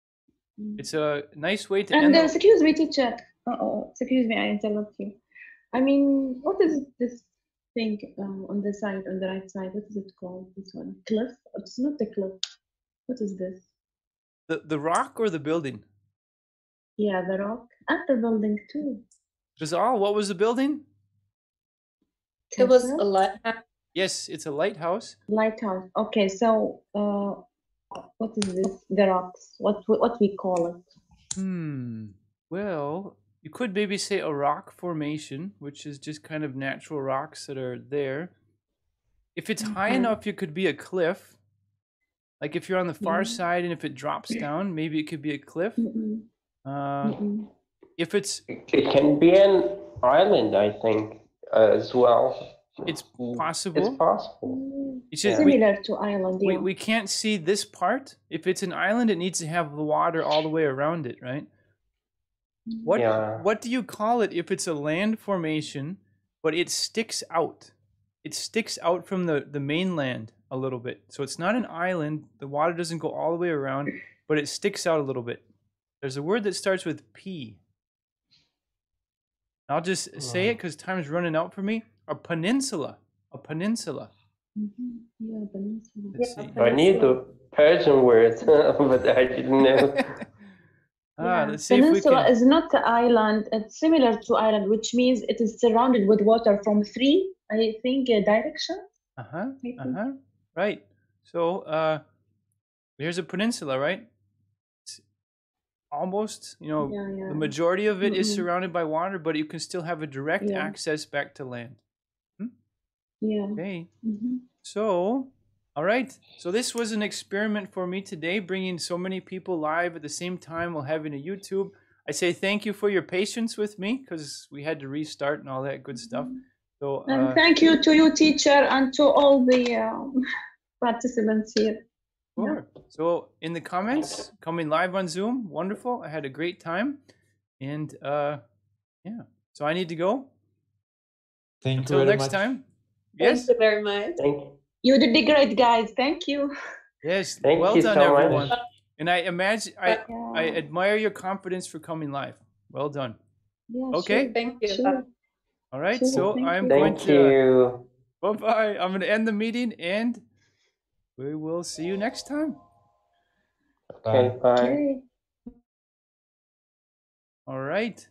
[SPEAKER 6] Mm.
[SPEAKER 1] it's a nice way to
[SPEAKER 6] And
[SPEAKER 1] end.
[SPEAKER 6] uh,
[SPEAKER 1] the-
[SPEAKER 6] excuse me, teacher. Uh, oh, excuse me, I interrupt you. I mean, what is this thing uh, on the side, on the right side? What is it called? This one, cliff? It's not the cliff. What is this?
[SPEAKER 1] The the rock or the building?
[SPEAKER 6] Yeah, the rock and the building too.
[SPEAKER 1] Ghazal, what was the building?
[SPEAKER 4] It was a lighthouse.
[SPEAKER 1] Yes, it's a lighthouse.
[SPEAKER 6] lighthouse. Okay, so uh, what is this? The rocks. What what we call it?
[SPEAKER 1] Hmm. Well, you could maybe say a rock formation, which is just kind of natural rocks that are there. If it's high enough, it could be a cliff. Like if you're on the far
[SPEAKER 6] Mhm.
[SPEAKER 1] side and if it drops down, maybe it could be a cliff. Uh,
[SPEAKER 6] mm-mm.
[SPEAKER 1] if it's
[SPEAKER 7] It can be an island, I think, uh, as well.
[SPEAKER 1] It's possible.
[SPEAKER 7] It's possible.
[SPEAKER 1] You should,
[SPEAKER 7] Yeah.
[SPEAKER 1] we,
[SPEAKER 6] Similar to island,
[SPEAKER 1] we,
[SPEAKER 6] yeah.
[SPEAKER 1] we can't see this part. If it's an island, it needs to have the water all the way around it, right? What
[SPEAKER 7] Yeah.
[SPEAKER 1] what do you call it if it's a land formation, but it sticks out? It sticks out from the, the mainland a little bit. So it's not an island. The water doesn't go all the way around, but it sticks out a little bit. There's a word that starts with P. I'll just say hmm.
[SPEAKER 7] it
[SPEAKER 1] because time's running out for me. A peninsula. A peninsula.
[SPEAKER 6] Mhm, Yeah, peninsula.
[SPEAKER 1] Let's
[SPEAKER 4] Yeah,
[SPEAKER 1] see.
[SPEAKER 7] I knew the Persian word, (laughs) but I didn't know. (laughs)
[SPEAKER 1] ah,
[SPEAKER 6] Yeah.
[SPEAKER 1] let's see if we
[SPEAKER 6] Peninsula
[SPEAKER 1] can.
[SPEAKER 6] is not an island. It's similar to island, which means it is surrounded with water from three, I think, uh, directions.
[SPEAKER 1] Uh huh. Uh huh. Right. So uh, here's a peninsula, right? It's almost, you know,
[SPEAKER 6] Yeah, yeah.
[SPEAKER 1] the majority of it is
[SPEAKER 6] Mhm.
[SPEAKER 1] surrounded by water, but you can still have a direct
[SPEAKER 6] Yeah.
[SPEAKER 1] access back to land.
[SPEAKER 6] Yeah.
[SPEAKER 1] Okay.
[SPEAKER 6] mhm.
[SPEAKER 1] So, all right. So this was an experiment for me today, bringing so many people live at the same time while having a YouTube. I say thank you for your patience with me because we had to restart and all that good stuff. So,
[SPEAKER 6] And
[SPEAKER 1] uh,
[SPEAKER 6] thank you to you, teacher, and to all the um, (laughs) participants here. Yeah.
[SPEAKER 1] Sure. So in the comments, coming live on Zoom, wonderful. I had a great time, and uh, yeah. So I need to go.
[SPEAKER 2] Thank you
[SPEAKER 1] Until next
[SPEAKER 2] much.
[SPEAKER 1] time.
[SPEAKER 4] Thank
[SPEAKER 1] Yes.
[SPEAKER 4] you very much.
[SPEAKER 7] Thank you.
[SPEAKER 6] You did the great, guys. Thank you.
[SPEAKER 1] Yes.
[SPEAKER 7] Thank
[SPEAKER 1] well
[SPEAKER 7] you
[SPEAKER 1] done,
[SPEAKER 7] so much.
[SPEAKER 1] everyone. And I imagine I I admire your confidence for coming live. Well done.
[SPEAKER 6] Yeah,
[SPEAKER 1] Okay.
[SPEAKER 6] sure,
[SPEAKER 4] Thank you.
[SPEAKER 6] sure.
[SPEAKER 1] All right.
[SPEAKER 6] Sure,
[SPEAKER 1] So
[SPEAKER 6] thank
[SPEAKER 1] I'm
[SPEAKER 6] you.
[SPEAKER 1] going
[SPEAKER 7] Thank
[SPEAKER 1] to.
[SPEAKER 7] you.
[SPEAKER 1] Bye bye. I'm going to end the meeting, and we will see you next time.
[SPEAKER 7] Okay, bye.
[SPEAKER 6] Okay.
[SPEAKER 1] All right.